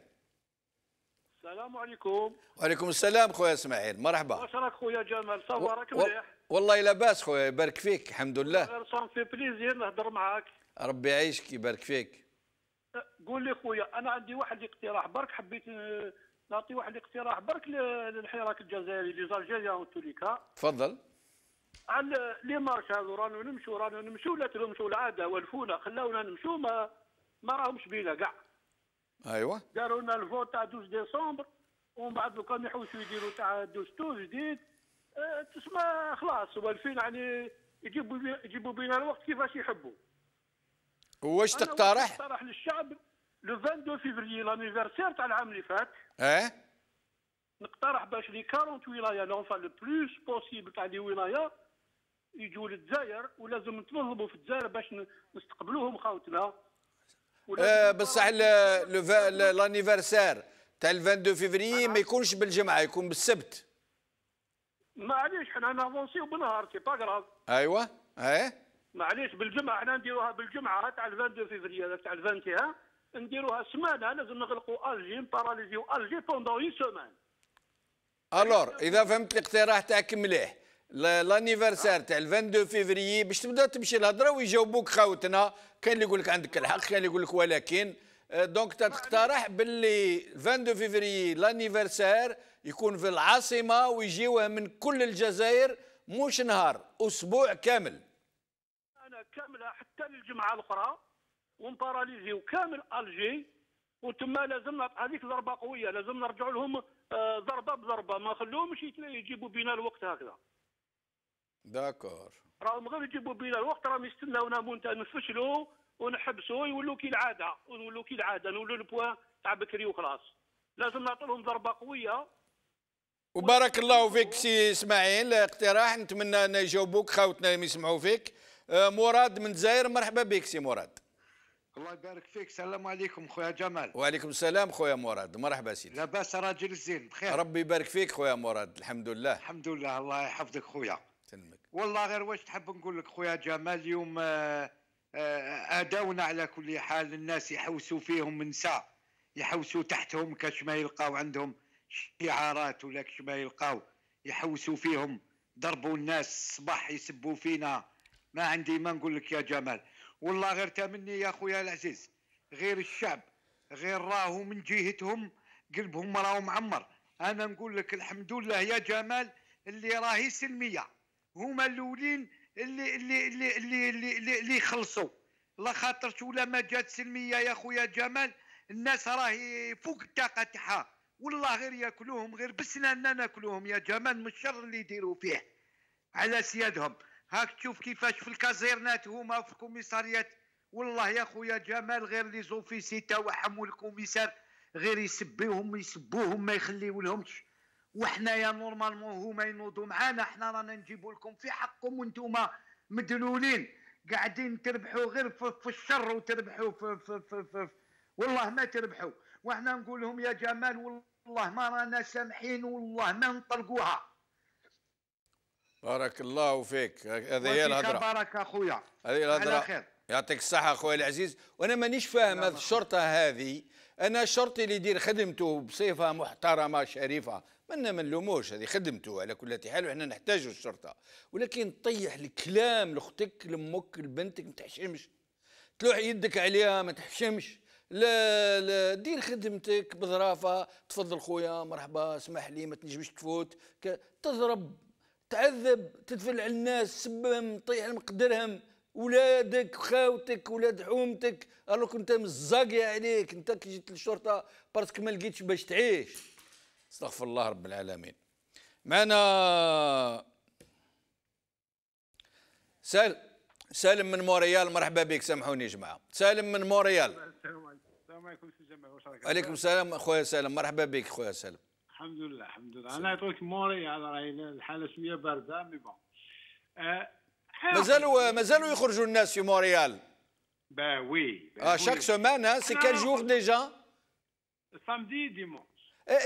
السلام عليكم وعليكم السلام خويا اسماعيل مرحبا. واش راك خويا جمال صافا راك و- مليح والله لاباس خويا يبارك فيك الحمد لله. غير صان في بليزير نهضر معاك ربي يعيشك يبارك فيك. قول لي خويا أنا عندي واحد الاقتراح برك حبيت أه، نعطي واحد الاقتراح برك للحراك الجزائري لي زالجيريا وتوليكا تفضل. على لي مارش هذو رانو نمشوا رانو نمشوا لا تلومشوا العاده والفونا خلاونا نمشوا ما ما راهمش بينا كاع. أيوه. داروا لنا الفوت تاع 12 ديسمبر ومن بعد لو كان يحوسوا يديروا تاع 12 جديد. أه، تسمى خلاص والفين يعني يجيبوا يجيبوا بينا الوقت كيفاش يحبوا. واش تقترح؟ نقترح للشعب لو 22 فيفري لانيفرسير تاع العام اللي فات. آه نقترح باش لي 40 ولاية لونفا لو بلوس بوسيبل تاع لي ولاية يجوا للجزائر ولازم نتنظموا في الجزائر باش نستقبلوهم خاوتنا آه، بصح لانيفرسير تاع ال 22 فيفري ما يكونش بالجمعة يكون بالسبت. معليش حنا نافونسيو بنهار سي با كراف أيوه آه معليش بالجمعة حنا نديروها بالجمعة تاع ال 22 فيفري هذاك تاع ال 21 نديروها سمانه لازم نغلقوا الجي نباراليزيو الجي بوندون اون سومان الور إذا فهمت الاقتراح تاعك مليح لانيفرسير تاع 22 فيفري باش تبدأ تمشي الهضرة ويجاوبوك خاوتنا كاين اللي يقول لك عندك الحق كاين اللي يقول لك ولكن دونك تقترح باللي 22 فيفري لانيفرسير يكون في العاصمة ويجيوه من كل الجزائر مش نهار أسبوع كامل. كاملة حتى للجمعة الأخرى ونباراليزيو كامل ألجي وتم لازم هذيك ضربة قوية لازم نرجعوا لهم آه، ضربة بضربة ما خلوهمش يجيبوا بينا الوقت هكذا. داكور. راهم غير يجيبوا بينا الوقت راهم يستناونا نفشلوا ونحبسوا يولوا كي العادة ونولوا كي العادة نولوا البوان تاع بكري وخلاص. لازم نعطي لهم ضربة قوية. وبارك الله فيك سي إسماعيل اقتراح نتمنى أن يجاوبوك خاوتنا يسمعوا فيك. مراد من الجزائر مرحبا بك سي مراد. الله يبارك فيك. السلام عليكم خويا جمال. وعليكم السلام خويا مراد. مرحبا سيدي. لاباس راجل زين بخير. ربي يبارك فيك خويا مراد الحمد لله. الحمد لله الله يحفظك خويا. سلمك والله غير واش تحب نقول لك خويا جمال اليوم آه، آه، أداونا على كل حال الناس يحوسوا فيهم من ساعه يحوسوا تحتهم كاش ما يلقاو عندهم شعارات ولا كاش ما يلقاو يحوسوا فيهم ضربوا الناس الصباح يسبوا فينا ما عندي ما نقول لك يا جمال. والله غير تمني يا خويا العزيز. غير الشعب غير راهو من جهتهم قلبهم راهو معمر. أنا نقول لك الحمد لله يا جمال اللي راهي سلمية. هما الأولين اللي اللي اللي اللي اللي, اللي, يخلصوا لا خاطرش ولا ما جات سلمية يا خويا جمال. الناس راهي فوق الطاقة تاعها. والله غير ياكلوهم غير بسناننا ناكلوهم يا جمال من الشر اللي يديروا فيه. على سيادهم. هاك تشوف كيفاش في الكازيرنات هما في الكوميساريات. والله يا خويا جمال غير لي زوفيسي تاعهم والكوميسار غير يسبوهم يسبوهم ما يخليو لهمش. وحنايا نورمالمون هما ينوضوا معانا حنا رانا نجيبوا لكم في حقكم وأنتم مدلولين. قاعدين تربحوا غير في, في الشر وتربحوا في, في, في, في, والله ما تربحوا وإحنا نقول لهم يا جمال والله ما رانا سامحين والله ما نطلقوها. بارك الله فيك. هذه هي الهضرة. بارك أخويا. هذه الهضرة. يعطيك الصحة أخويا العزيز. وأنا مانيش فاهم هذه الشرطة هذه. أنا الشرطي اللي يدير خدمته بصفة محترمة شريفة. ما نلوموش هذه خدمته على كل حال. وحنا نحتاجوا الشرطة. ولكن طيح الكلام لأختك لأمك لبنتك ما تحشمش. تلوح يدك عليها ما تحشمش. لا لا دير خدمتك بظرافة. تفضل خويا مرحبا اسمح لي ما تنجمش تفوت. تضرب تعذب تدفل على الناس سبهم طيح المقدرهم ولادك خاوتك ولاد حومتك الوغ أنت مزاقي عليك أنت كي جيت للشرطة باسكو ما لقيتش باش تعيش. استغفر الله رب العالمين. معنا سال سالم من موريال. مرحبا بك سامحوني يا جماعة. سالم من موريال. السلام عليكم. راك عليكم السلام أخويا سالم. مرحبا بك خويا سالم. الحمد لله الحمد لله انا عيطولك موريال راهي الحاله شويه بارده مي بون أه مازالوا مازالوا يخرجوا الناس في مونريال با وي اه chaque semaine hein, c'est quel jour déjà samedi dimanche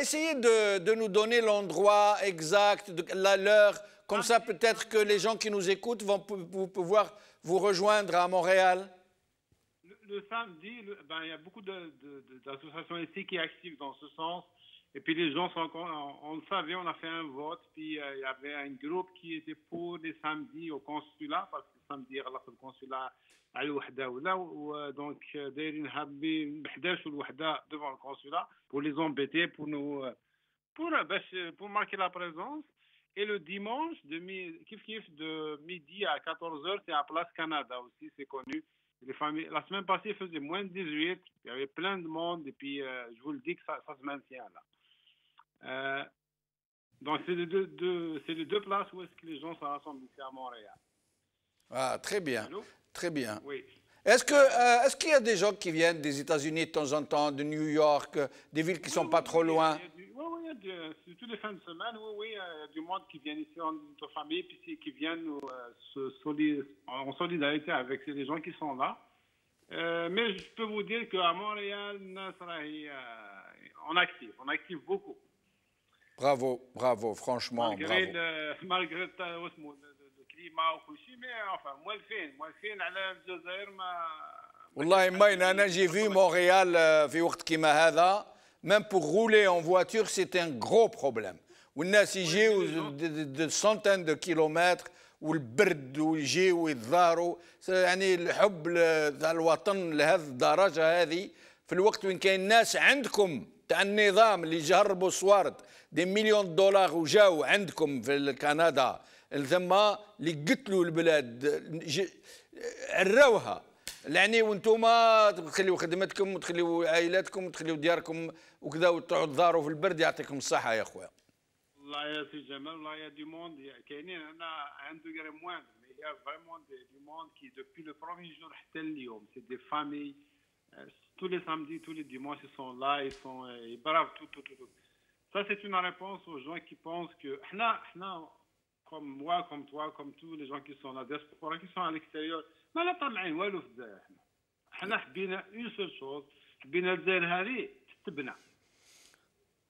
Essayez de, de nous donner l'endroit exact, de, la l'heure, comme ça peut-être que les gens qui nous écoutent vont pouvoir vous rejoindre à Montréal. Le, le samedi, le, ben, il y a beaucoup d'associations ici qui activent dans ce sens. Et puis les gens, sont, on, le savait, on a fait un vote, puis euh, il y avait un groupe qui était pour les samedis au consulat, parce que samedi, le consulat à l'Ouhda ou là, euh, donc euh, devant le consulat pour les embêter, pour nous, pour, marquer la présence. Et le dimanche, de, kif kif, de midi à 14h, c'est à Place Canada aussi, c'est connu. La semaine passée, il faisait moins de 18, il y avait plein de monde, et puis je vous le dis que ça se maintient là. Euh, donc, c'est les, deux, deux, les deux places où est-ce que les gens se rassemblent ici à Montréal. Ah, très bien. Allô? Très bien. Oui. Est-ce que euh, est-ce qu'il y a des gens qui viennent des États-Unis de temps en temps, de New York, des villes qui ne sont oui, pas trop loin? Oui, oui, il y a du, toutes les fins de semaine, oui, oui, il y a du monde qui vient ici en notre famille, puis qui viennent euh, se solid, en solidarité avec les gens qui sont là. Euh, mais je peux vous dire qu'à Montréal, on active, on active beaucoup. Bravo, bravo, franchement, malgré bravo. Le, malgré le, le climat وكل شيء mais enfin موالفين موالفين على الجزائر ما والله ماين انا جي في مونريال في وقت كيما هذا même pour rouler en voiture c'est un gros problème والناس يجيو دي سونتين دو كيلومتر والبرد ويجيو ويتظاهروا يعني الحب تاع الوطن لهذه الدرجه هذه في الوقت وين كاين ناس عندكم تاع النظام اللي جربوا صوارد دي مليون دولار وجاو عندكم في كندا ثم اللي قتلوا البلاد عراوها يعني وأنتم تخليوا خدمتكم وتخليوا عائلاتكم وتخليوا دياركم وكذا وتروحوا تظهروا في البرد يعطيكم الصحة يا خويا. والله يا سي جمال والله يا دي موند كاينين أنا عنده غير موان فريمون دي موند كي دوبي لو برومي جور حتى اليوم سي دي فامي tous les samedis, tous les dimanches, ils sont là, ils sont, ils bravent tout, tout, tout, tout. Ça, c'est une réponse aux gens qui pensent que, comme moi, comme toi, comme tous les gens qui sont à la diaspora, qui sont à l'extérieur, ما لا طالعين والو في الجزائر احنا احنا حبينا اون سول شوز حبينا الجزائر هذه تتبنى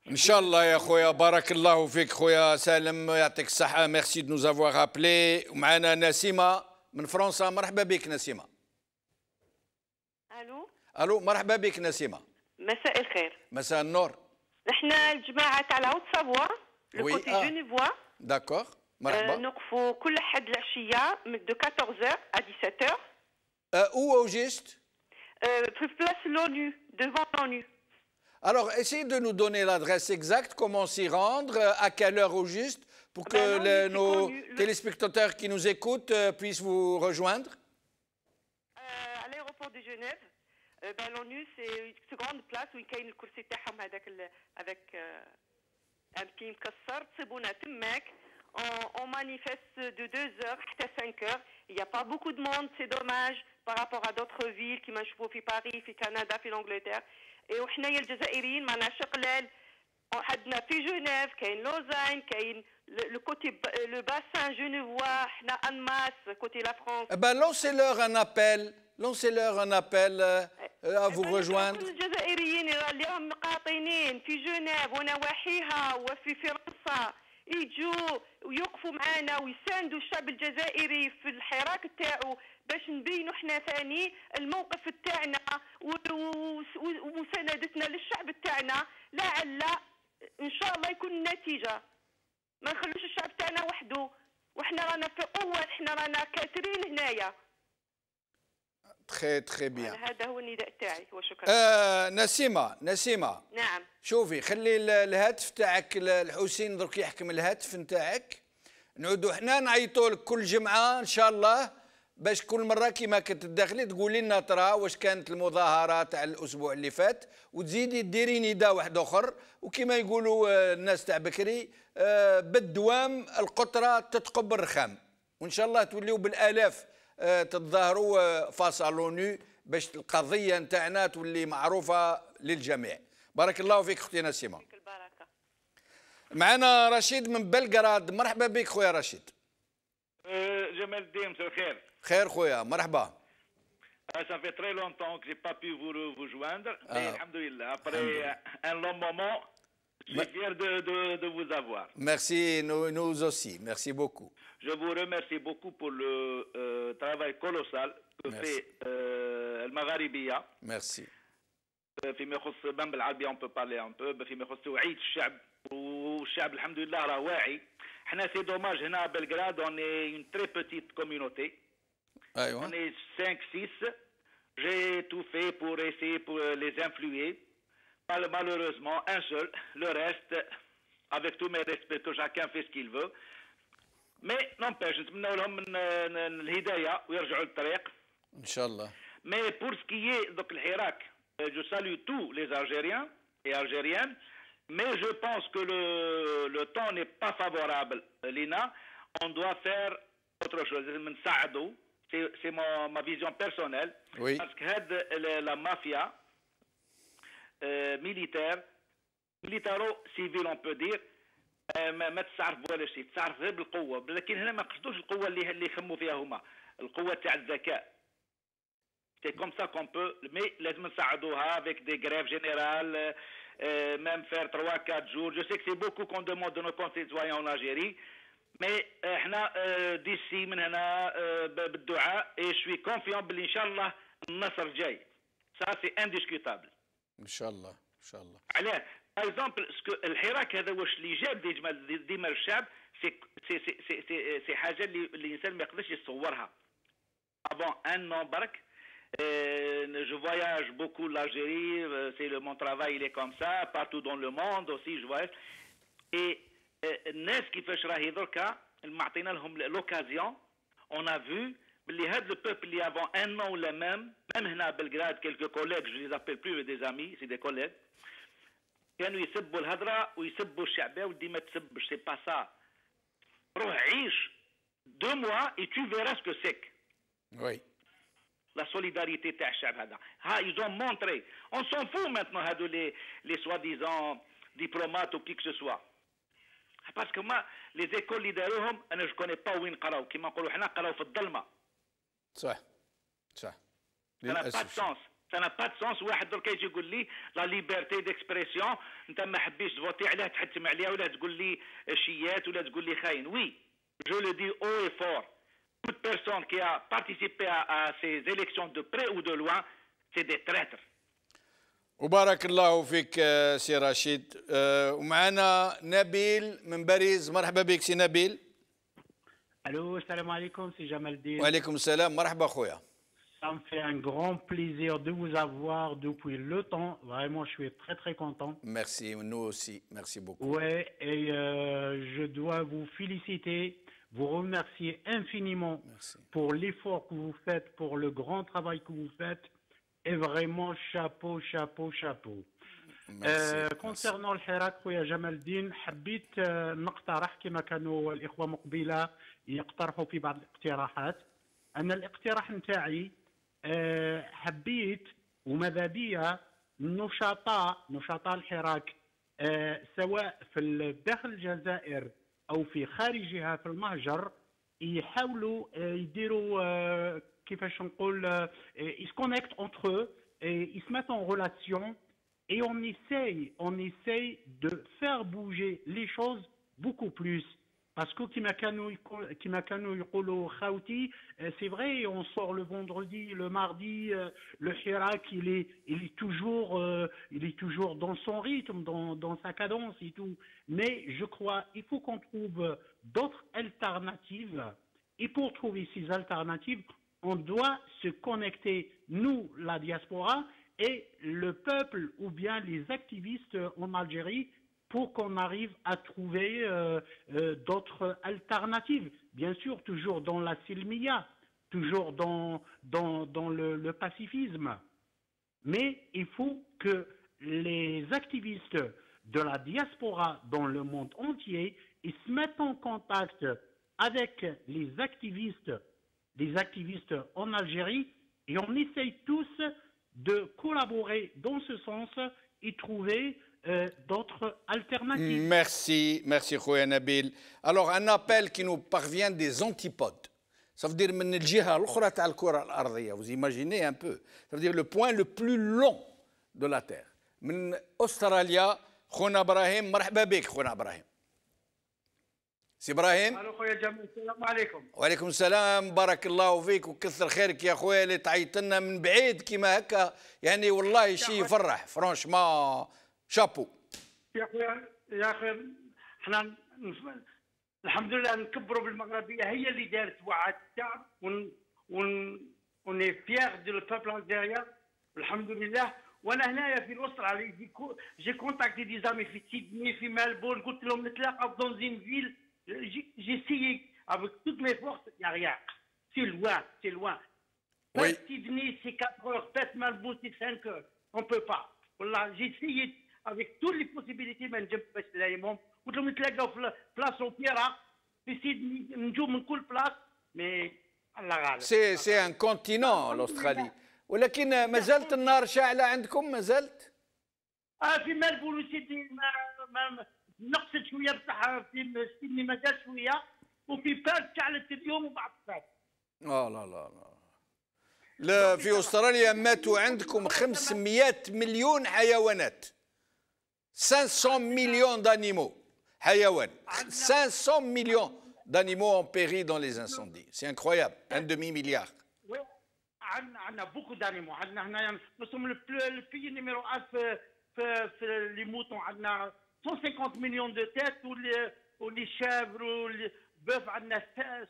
ان شاء الله يا خويا بارك الله فيك خويا سالم يعطيك الصحة ميرسي دو نوزافوار ابلي ومعنا نسيمة من فرنسا مرحبا بك نسيمة الو الو مرحبا بك نسيمة مساء الخير مساء النور نحن الجماعة تاع لاوت سافوا لو Oui, كوتي ah. جونيفوا داكور آه، مرحبا نوقفوا كل حد العشية من دو 14h à 17h Euh, où au juste euh, في بلاس لونو devant l'ONU Alors, essayez de nous donner l'adresse exacte, comment s'y rendre, euh, à quelle heure au juste, pour que Ben non, les- mais c'est nos connu, le- téléspectateurs qui nous écoutent euh, puissent vous rejoindre. آه، à l'aéroport de Genève آه، ben l'ONU c'est c'est grande place وين كاين الكرسي تاعهم هذاك ال- avec euh, un pied مكسر تصيبونا تماك on, on manifeste de 2 heures حتى 5 heures il n'y a pas beaucoup de monde c'est dommage par rapport à d'autres villes كيما نشوفوا في باريس في كندا في لانجلتير اي وحنايا الجزائريين ماناش قلال عندنا في جنيف كاين لوزان كاين لو كوتي لو باسان جونيفوا حنا انماس كوتي لا فرونس Eh ben, lancez-leur un appel, Lancez-leur un appel euh, à vous rejoindre. الجزائريين اللي راهم مقاطنين في جنيف ونواحيها وفي فرنسا. يجوا ويوقفوا معنا ويساندوا الشعب الجزائري في الحراك تاعو باش نبينوا إحنا ثاني الموقف تاعنا ومساندتنا للشعب تاعنا. لعل إن شاء الله يكون النتيجة. ما نخلوش الشعب تاعنا وحده. وحنا رانا في قوه إحنا رانا كاترين هنايا. Très, très bien. هذا هو النداء تاعي وشكرا آه نسيمة نسيمة. نعم. شوفي خلي ال- الهاتف تاعك ال- الحسين درك يحكم الهاتف نتاعك. نعودوا حنا نعيطوا لك كل جمعة إن شاء الله. باش كل مرة كيما كنت تدخلي تقولي لنا ترى واش كانت المظاهرة تاع الأسبوع اللي فات. وتزيدي ديري نداء واحد آخر. وكما يقولوا آه، الناس تاع بكري آه، بالدوام القطرة تتقب الرخام. وإن شاء الله توليوا بالآلاف. تتظاهروا آه، فاس لونو باش القضية نتاعنا تولي معروفة للجميع. بارك الله فيك أختي نسيمه معنا رشيد من بلغراد. مرحبا بك خويا رشيد. جمال الدين مساء الخير. خير خويا مرحبا. Ah, Ça fait très longtemps que j'ai pas pu vous, vous joindre. Mais Ah. alhamdoulilah, après un long moment, je suis Mais- fier de, de, de vous avoir. Merci, nous, nous aussi. Merci beaucoup. Je vous remercie beaucoup pour le euh, travail colossal que Merci. fait euh, le Magharibia. Merci. فيما يخص بن بالعربية on peut parler un peu فيما يخص توعية الشعب والشعب الحمد لله راه واعي احنا سي دوماج هنا بلغراد on est une très petite communauté أيوة. On est 5, 6. J'ai tout fait pour essayer pour les influer. Mal- Malheureusement, un seul. Le reste, avec tous mes respects, que chacun fait ce qu'il veut. Mais n'empêche, نتمنى لهم من- من الهداية ويرجعوا للطريق. إن شاء الله. Mais pour ce qui est donc le Hirak, euh, je salue tous les Algériens et Algériennes, mais je pense que le, le temps n'est pas favorable, euh, Lina. On doit faire autre chose. نساعدوا. C'est c'est mon- ma vision personnelle. Oui. Parce que هاد ال- la mafia euh, militaire, militaro-civil on peut dire, آه، ما, ما تستعرف ولا شيء تستعرف غير بالقوه لكن هنا ما قصدوش القوه اللي اللي يخموا فيها هما القوه تاع الذكاء C'est comme ça qu'on peut, mais لازم نساعدوها avec des grèves générales, euh, euh, même faire 3-4 jours. Je sais que c'est beaucoup qu'on demande de nos concitoyens en Algérie, mais euh, احنا euh, d'ici من هنا euh, ب- بالدعاء et je suis confiant باللي ان شاء الله النصر جاي. Ça c'est indiscutable. إن شاء الله. إن شاء الله. علاه باغ اكزومبل الحراك هذا واش اللي جاب ديما ديما الشعب سي سي سي سي, سي, سي حاجه اللي الانسان ما يقدرش يتصورها افون ان نون برك Euh, je voyage beaucoup l'Algérie, euh, c'est le, mon travail il est comme ça, partout dans le monde aussi je voyage. Et الناس كيفاش راهي دركا معطينا لهم لوكازيون اون ا فو باللي هاد لو بوبل اللي افون ان ان ولا ميم ميم هنا بلغراد كيلكو كوليج جو لي ابيل بلو دي زامي سي دي كوليج كانوا يسبوا الهضره ويسبوا الشعبيه ودي ما تسبش سي با سا روح عيش دو موا اي تو فيرا سكو سيك وي la solidarité تاع الشعب هذا ها ils ont montré on s'en fout maintenant هادو les les soi-disant diplomates ou qui que ce soit باسكو ما لي زيكول اللي داروهم انا جو كوني با وين قراو كيما نقولوا حنا قراو في الظلمه صح صح دو سونس سا با دو سونس واحد درك يجي يقول لي لا ليبرتي ديكسبرسيون انت ما حبيش تفوتي عليها تحتم عليها ولا تقول لي شيات ولا تقول لي خاين. وي جو لو دي أو اي فور toute personne qui a participé à, à, ces élections de près ou de loin, c'est des traîtres. وبارك الله فيك سي رشيد. ومعنا نبيل من باريس. مرحبا بك سي نبيل. Allô, salam alaikum, c'est Jamaldine. Wa alaikum salam, marhaba khoya. Ça me fait un grand plaisir de vous avoir depuis le temps. Vraiment, je suis très très content. Merci, nous aussi. Merci beaucoup. Ouais, et euh, je dois vous féliciter, vous remercier infiniment pour l'effort que vous faites, pour le grand travail que vous faites. Et vraiment, chapeau, chapeau, chapeau. آه كونسيرنون الحراك خويا جمال الدين حبيت آه نقترح كما كانوا الإخوة مقبلة يقترحوا في بعض الاقتراحات. أنا الاقتراح نتاعي آه حبيت وماذا بيا نشطاء نشطاء الحراك آه سواء في داخل الجزائر أو في خارجها في المهجر يحاولوا آه يديروا آه كيفاش نقول يسكونيكت اونتر ils se mettent en relation et on essaye, on essaye de faire bouger les choses beaucoup plus. Parce que Kimakano Yokolo Khauti, c'est vrai, on sort le vendredi, le mardi, le Hirak, il est, il est toujours, toujours dans son rythme, dans, dans sa cadence et tout. Mais je crois, il faut qu'on trouve d'autres alternatives. Et pour trouver ces alternatives, on doit se connecter, nous, la diaspora, et le peuple ou bien les activistes en Algérie pour qu'on arrive à trouver euh, euh, d'autres alternatives. Bien sûr, toujours dans la silmia, toujours dans, dans, dans le, le, pacifisme. Mais il faut que les activistes de la diaspora dans le monde entier ils se mettent en contact avec les activistes, les activistes en Algérie et on essaye tous de collaborer dans ce sens et trouver euh, d'autres alternatives. Merci, merci Khouya Nabil. Alors un appel qui nous parvient des antipodes. Ça veut dire من الجهة الأخرى تاع الكرة الأرضية. Vous imaginez un peu. Ça veut dire le point le plus long de la Terre. من أستراليا خونا إبراهيم مرحبا بك خونا إبراهيم. سي إبراهيم؟ ألو خويا جمال السلام عليكم. وعليكم السلام بارك الله فيك وكثر خيرك يا خويا اللي تعيط لنا من بعيد كيما هكا. يعني والله شيء يفرح فرانشمون شابو. يا خويا يا خويا إحنا الحمد لله نكبروا بالمغربية هي اللي دارت وعى الشعب ون ون وني فيغ دو لو بوبل الجيريان الحمد لله. وأنا هنايا في الاسترالي جي كونتاكتي دي زامي في سيدني في ملبورن قلت لهم نتلاقى في دون فيل j'ai essayé avec toutes mes forces, il n'y a rien. C'est loin, c'est loin. Oui. Sydney, c'est 4 heures, peut-être Melbourne, c'est 5 heures. On ne peut pas. Voilà, j'ai essayé avec toutes les possibilités, mais je ne peux pas les mots. قلت لهم نتلاقاو في بلاصه وفيرا في سيدني نجوا من كل بلاص مي الله غالب سي سي ان كونتينون الاسترالي ولكن ما زالت النار شاعله عندكم ما زالت؟ اه في ملبورن وسيدني ما, ما نقصت شويه بصح في سيدني مازال شويه وفي بارت شعلت اليوم وبعد فات اه لا لا لا لا في استراليا ماتوا عندكم 500 مليون حيوانات 500 مليون دانيمو حيوان 500 مليون d'animaux ont péri dans les incendies. C'est incroyable, un demi-milliard. عندنا عندنا بوكو دانيمو عندنا هنايا نصوم البي نيميرو 1 في في, في لي موتون عندنا 150 مليون دو تيت ولي ولي شابر والبوف عندنا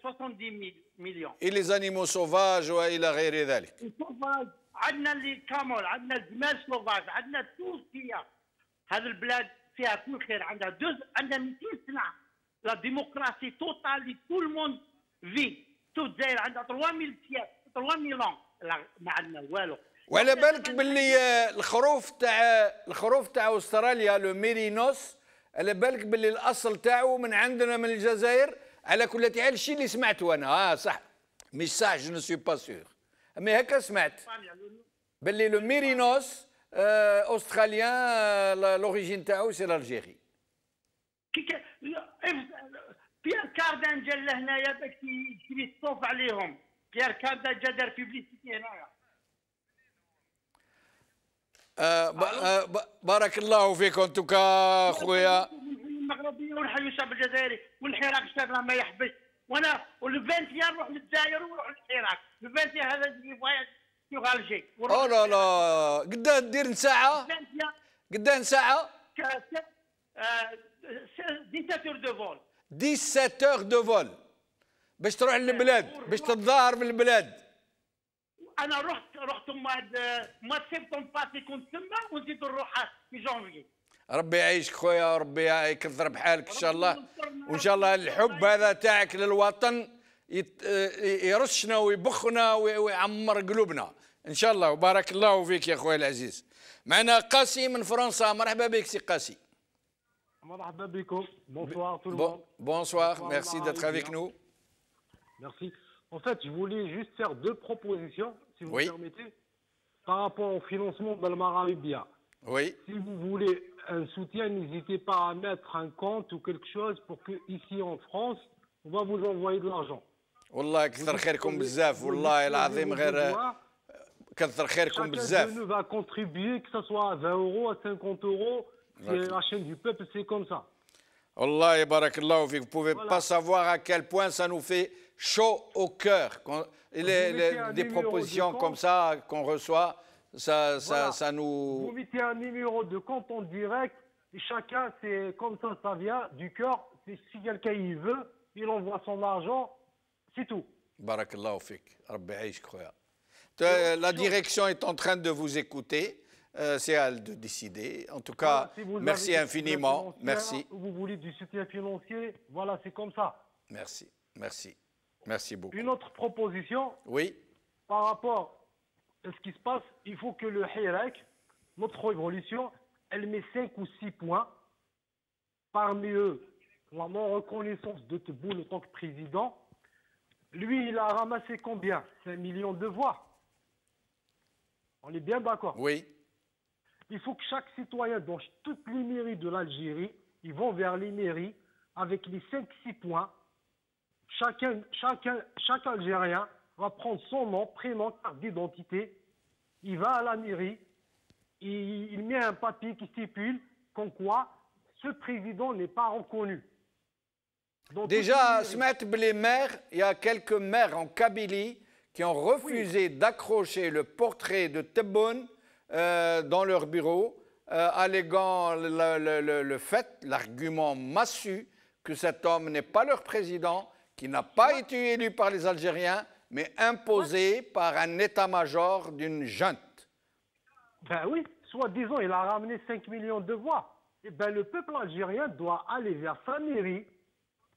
70 مليون Et les animaux sauvages والى غير ذلك السوفاج عندنا اللي كامل عندنا الجمال سوفاج عندنا تونسية هذه البلاد فيها كل خير عندها دوز عندها 200 سنة لا ديموقراسي توتال تو الموند في تو الجزائر عندها 3000 سياس 3000 عام لا ما عندنا والو وعلى بالك باللي الخروف تاع الخروف تاع أستراليا لو ميرينوس على بالك باللي الأصل تاعو من عندنا من الجزائر؟ على كل حال الشيء اللي سمعته أنا. آه صح. مش صح جو نو سوي با سور مي هكا سمعت. باللي لو ميرينوس آه، استراليان آه، لوريجين تاعو سي الجيري كا- بيير كاردان جا لهنايا الصوف عليهم. بيير كاردان جا دار بيبليسيتي هنايا. آه، آه، بارك الله فيكم توكا خويا المغربيه ونحيوا الشعب الجزائري والحراك الشعب ما يحبش وأنا والفانتيا نروح للجزائر ونروح للحراك. الفانتيا هذا اللي الجي أو لا لا. قداه دير ساعة؟ قداه ساعة؟ 17 دو فول 17 اور دو فول باش تروح للبلاد باش تتظاهر في البلاد. أنا رحت رحت ماد سبتم باسي كنت تما ونزيد نروح في جونفي ربي يعيشك خويا وربي يكثر بحالك إن شاء الله. وإن شاء الله الحب هذا تاعك للوطن يرشنا ويبخنا وي- ويعمر قلوبنا. إن شاء الله. وبارك الله فيك يا خويا العزيز. معنا قاسي من فرنسا. مرحبا بك سي قاسي. مرحبا بكم. bonsoir tout le monde. bonsoir. Merci Marie, d'être avec nous. Merci. En fait je voulais juste faire deux propositions. si vous Oui. permettez par rapport au financement de Marabia oui si vous voulez un soutien n'hésitez pas à mettre un compte ou quelque chose pour que ici en France on va vous envoyer de l'argent والله كثر خيركم بزاف والله العظيم غير كثر خيركم Chacun de بزاف nous va contribuer, que ce soit à 20 euros, à 50 euros. C'est D'accord. la chaîne du peuple, c'est comme ça. Allah barakallahu vous ne pouvez pas savoir à quel point ça nous fait chaud au cœur. Les, des propositions comme ça qu'on reçoit, ça, voilà. ça, nous... Vous mettez un numéro de compte en direct, et chacun, c'est comme ça, ça vient du cœur. Si quelqu'un il veut, il envoie son argent, c'est tout. Barakallahu fik. Euh, la direction est en train de vous écouter. Euh, c'est à elle de décider. En tout cas, Voilà, si vous merci infiniment. Merci. ou Vous voulez du soutien financier, voilà, c'est comme ça. Merci. Merci. Merci beaucoup. Une autre proposition, Oui. par rapport à ce qui se passe, il faut que le Hirak, notre révolution, elle met 5 ou 6 points. Parmi eux, la non-reconnaissance de Tebboune en tant que président. Lui, il a ramassé combien? 5 millions de voix. On est bien d'accord? Oui. Il faut que chaque citoyen dans toutes les mairies de l'Algérie, ils vont vers les mairies avec les 5-6 points. Chacun, chacun, chaque Algérien va prendre son nom, prénom, carte d'identité. Il va à la mairie, il, il met un papier qui stipule comme quoi ce président n'est pas reconnu. Déjà. Smet les maires, il y a quelques maires en Kabylie qui ont refusé d'accrocher le portrait de Tebboune euh, dans leur bureau, euh, alléguant le, fait, l'argument massu, que cet homme n'est pas leur président, qui n'a pas été élu par les Algériens, mais imposé par un état-major d'une junte. Ben oui, soi-disant, il a ramené 5 millions de voix. Eh ben, le peuple algérien doit aller vers sa mairie,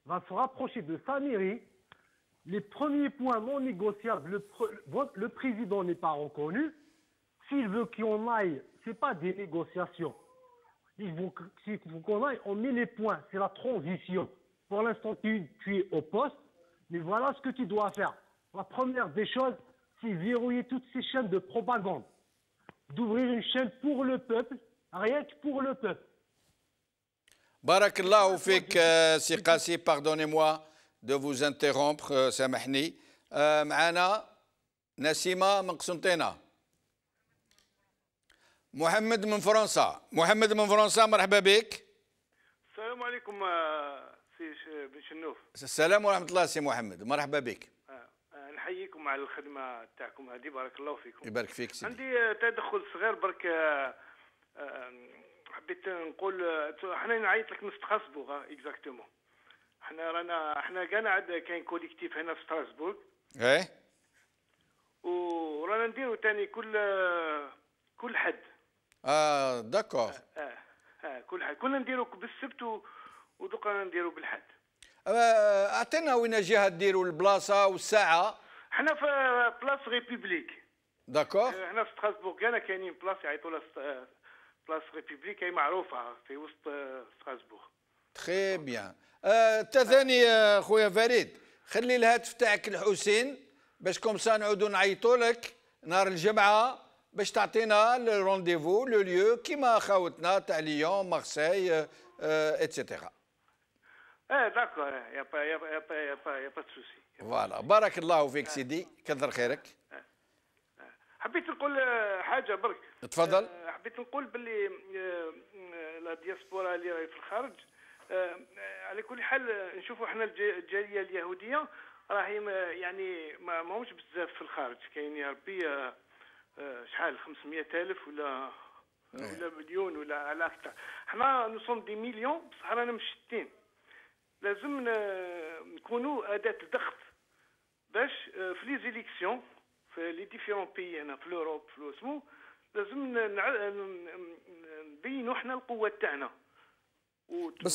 va se rapprocher de sa mairie. Les premiers points non négociables, le président n'est pas reconnu. S'il veut qu'on aille, ce n'est pas des négociations. Il faut que- s'il faut qu'on aille, on met les points, c'est la transition. Pour l'instant, tu, tu es au poste, mais voilà ce que tu dois faire. La première des choses, c'est verrouiller toutes ces chaînes de propagande d'ouvrir une chaîne pour le peuple, rien que pour le peuple. بارك الله فيك آه، سي قاسي pardonnez-moi de vous interrompre آه، سامحني آه، معنا نسيمة من قسنطينة محمد من فرنسا. محمد من فرنسا مرحبا بك. السلام عليكم آه، سي بن شنوف. السلام ورحمة الله سي محمد. مرحبا بك. آه، آه، نحييكم على الخدمة تاعكم هذه بارك الله فيكم. يبارك فيك سيدي. عندي تدخل صغير برك حبيت نقول آه، حنا نعيط لك من ستراسبورغ اكزاكتومون حنا رانا حنا كاع عاد كاين كوليكتيف هنا في ستراسبورغ إيه. ورانا نديرو تاني كل كل حد. آه داكور. آه آه كل حد كنا نديرو بالسبت و- ودوك رانا نديرو بالحد. آه، اعطينا وين جهه ديروا البلاصة والساعة؟ حنا في بلاص ريبوبليك. داكور. هنا في ستراسبورغ كاع كاينين بلاص يعيطوا لها ست- بلاص ريبوبليك هي معروفة في وسط آه، ستراسبورغ. تخي بيان. انت ثاني آه، خويا فريد خلي الهاتف تاعك الحسين باش كومسا نعودوا نعيطوا لك نهار الجمعة. باش تعطينا الرونديفو لو ليو كيما خاوتنا تاع ليون مارسيل اتسيتيرا آه داكور يا با يا با يا با يا با يا با سوسي. فوالا بارك الله فيك سيدي. كثر خيرك. حبيت نقول آه، حاجة برك. تفضل. آه، حبيت نقول باللي آه، آه، لا دياسبورا اللي راهي في الخارج آه، آه، على كل حال آه، نشوفوا إحنا الج- الجالية اليهودية راهي يعني ما ماهوش بزاف في الخارج. كاين يا ربي آه، آه، شحال 500 ألف ولا ولا مليون ولا على أكثر. حنا نصوم دي مليون بصح رانا مشتين. لازم نكونوا أداة ضغط باش آه، في لي زيليكسيون في لي ديفيرون بيي هنا في لوروب في اسمو لازم نبينوا إحنا القوة تاعنا.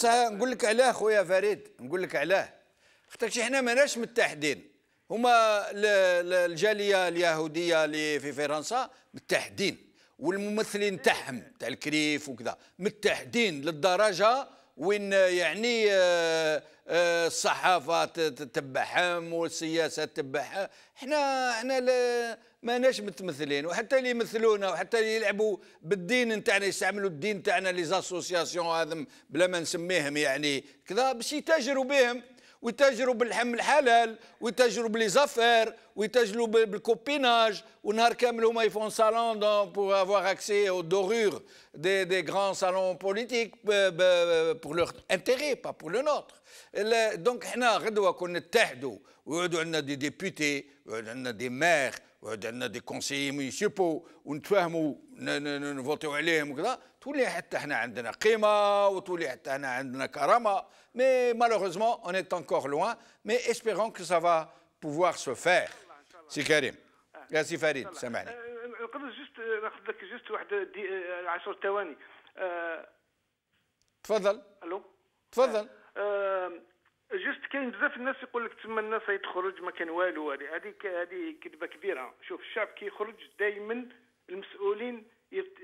ها نقول لك علاه خويا فريد نقول لك علاه. خاطرش إحنا ماناش متحدين. هما ال- ال- الجالية اليهودية اللي في فرنسا متحدين والممثلين تاعهم تاع الكريف وكذا متحدين للدرجة وين يعني آه، آه، الصحافة تتبعهم والسياسة تتبعها. إحنا لا- ماناش متمثلين وحتى اللي يمثلونا وحتى اللي يلعبوا بالدين نتاعنا يستعملوا الدين تاعنا لي زاسوسياسيون هذم بلا ما نسميهم يعني كذا باش يتاجروا بهم. ويتاجروا باللحم الحلال ويتاجروا بلي ويتاجروا بالكوبيناج ونهار كامل هما يفون صالون بور افوار اكسي أو دورور دي دي غران صالون بوليتيك بور لور انتيري با بور لو نوتر دونك حنا غدوه كون نتحدوا ويقعدوا عندنا دي ديبوتي ويقعدوا عندنا دي مير عندنا دي كونسيي مونيسيبو ونتفاهموا نفوتيو عليهم وكذا تولي حتى إحنا عندنا قيمه وتولي حتى إحنا عندنا كرامه مي مالوغوزمون اون ايت انكور لوان مي اسبيرون كو سافا بوفوار سو فير سي كريم يا سي فريد سامحني قبل جست euh, ناخذ لك جست واحد 10 آه، ثواني. آه، تفضل. ألو؟ تفضل. آه، جست كاين بزاف الناس يقول لك تما الناس يتخرج ما كان والو. هذه هذه هذه كذبة كبيرة. شوف الشعب كي يخرج دائما المسؤولين يت-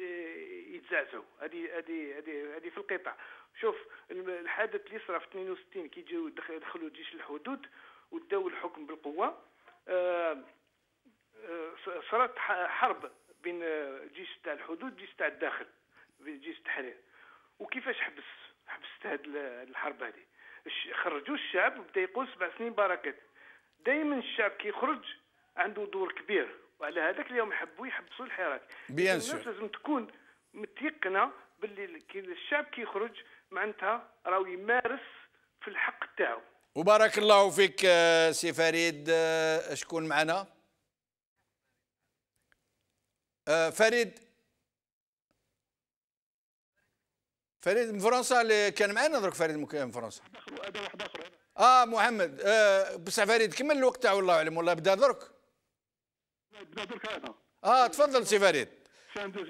يتزعزعوا. هذه هذه هذه هذه في القطاع. شوف الحدث اللي صرا في 62 كي جاو دخ- دخلوا جيش الحدود وداو الحكم بالقوة آه، آه، صارت حرب بين آه، جيش تاع الحدود جيش تاع الداخل جيش التحرير وكيفاش حبس حبست ال- الحرب هذه؟ خرجوا الشعب وبدا يقول سبع سنين بركات. دائما الشعب كي يخرج عنده دور كبير وعلى هذاك اليوم حبوا يحبسوا الحراك. Bien الناس. لازم تكون متيقنة باللي كي الشعب كي يخرج معناتها راهو يمارس في الحق تاعو. وبارك الله فيك آه، سي فريد. آه، شكون معنا؟ آه، فريد فريد من فرنسا اللي كان معنا درك فريد من فرنسا. هذا واحد آخر. آه محمد. آه بصح فريد كمل الوقت تاعو الله أعلم. والله بدا درك بدا درك هذا آه تفضل سي فريد.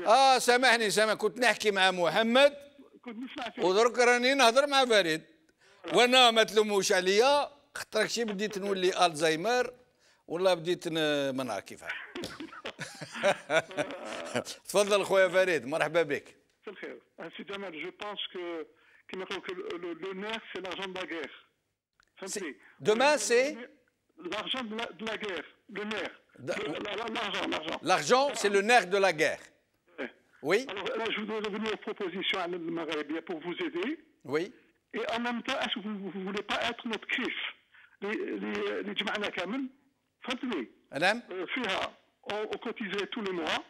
آه سامحني سامح كنت نحكي مع محمد. كنت نسمع فيه ودرك راني نهضر مع فريد. وأنا ما تلوموش عليا. خاطرك شي بديت نولي الزهايمر والله بديت ما نعرف كيفاش [laughs] تفضل خويا فريد. مرحبا بك. Je pense que, le nerf, c'est l'argent de la guerre. Demain, c'est L'argent de, la, guerre, le nerf. L'argent, l'argent. L'argent, c'est le nerf de la guerre. Oui. Alors là, je voudrais revenir aux propositions à Marabia eh pour vous aider. Oui. Et en même temps, est-ce que vous ne voulez pas être notre CRIF Les Jum'ana Kamel, faites-les. Madame? Euh, on cotiserait tous les mois.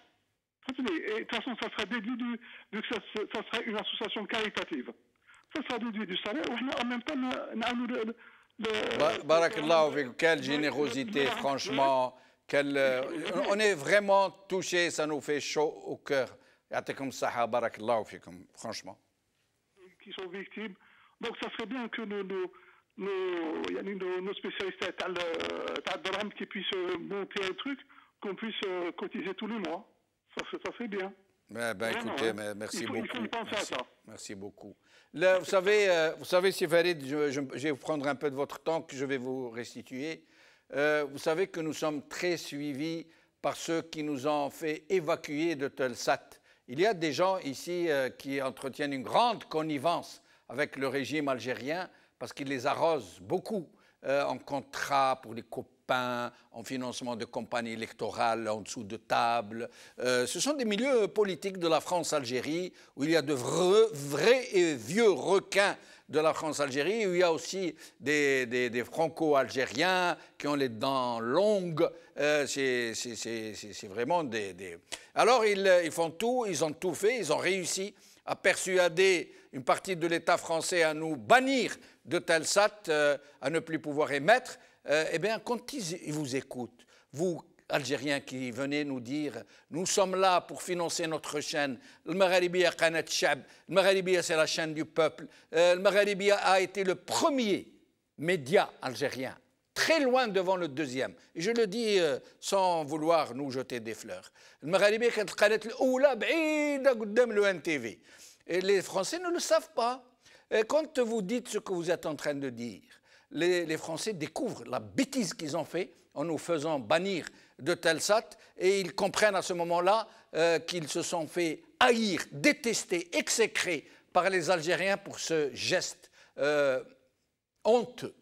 Et de toute façon, ça sera déduit du, du ça, ça, sera une association caritative. Ça sera déduit du salaire. En même temps, Barakallah, quelle générosité, franchement. Quelle, euh, on est vraiment touchés, ça nous fait chaud au cœur. Franchement. Qui sont victimes. Donc, ça serait bien que nos, nos, nos, nos spécialistes euh, qui puissent euh, monter un truc, qu'on puisse cotiser tous les mois. Ça, ça serait bien. Ben, ben, écoutez, hein. merci il faut, beaucoup. Il faut merci, à ça. merci beaucoup. Là, vous savez, euh, vous savez, si Farid, je, je- je vais vous prendre un peu de votre temps que je vais vous restituer. Euh, vous savez que nous sommes très suivis par ceux qui nous ont fait évacuer de Telsat. Il y a des gens ici euh, qui entretiennent une grande connivence avec le régime algérien parce qu'ils les arrosent beaucoup euh, en contrat pour les copains, en financement de campagnes électorales en dessous de table. Euh, ce sont des milieux politiques de la France-Algérie où il y a de vrais, et vieux requins de la France-Algérie, où il y a aussi des, franco-algériens qui ont les dents longues. Euh, c'est- vraiment des... Alors ils, font tout, ils ont tout fait, ils ont réussi à persuader une partie de l'État français à nous bannir de Telsat, euh, à ne plus pouvoir émettre, euh, eh bien, quand ils vous écoutent, vous, Algériens qui venez nous dire nous sommes là pour financer notre chaîne. Le Magharibiya Qanat Shab, le Magharibiya c'est la chaîne du peuple. Euh, le Magharibiya a été le premier média algérien, très loin devant le deuxième. Et je le dis euh, sans vouloir nous jeter des fleurs. Le Magharibiya Qanat Oula, le NTV. Et les Français ne le savent pas. Quand vous dites ce que vous êtes en train de dire, les, Français découvrent la bêtise qu'ils ont fait en nous faisant bannir de Telsat et ils comprennent à ce moment-là euh, qu'ils se sont fait haïr, détester, exécrer par les Algériens pour ce geste euh, honteux,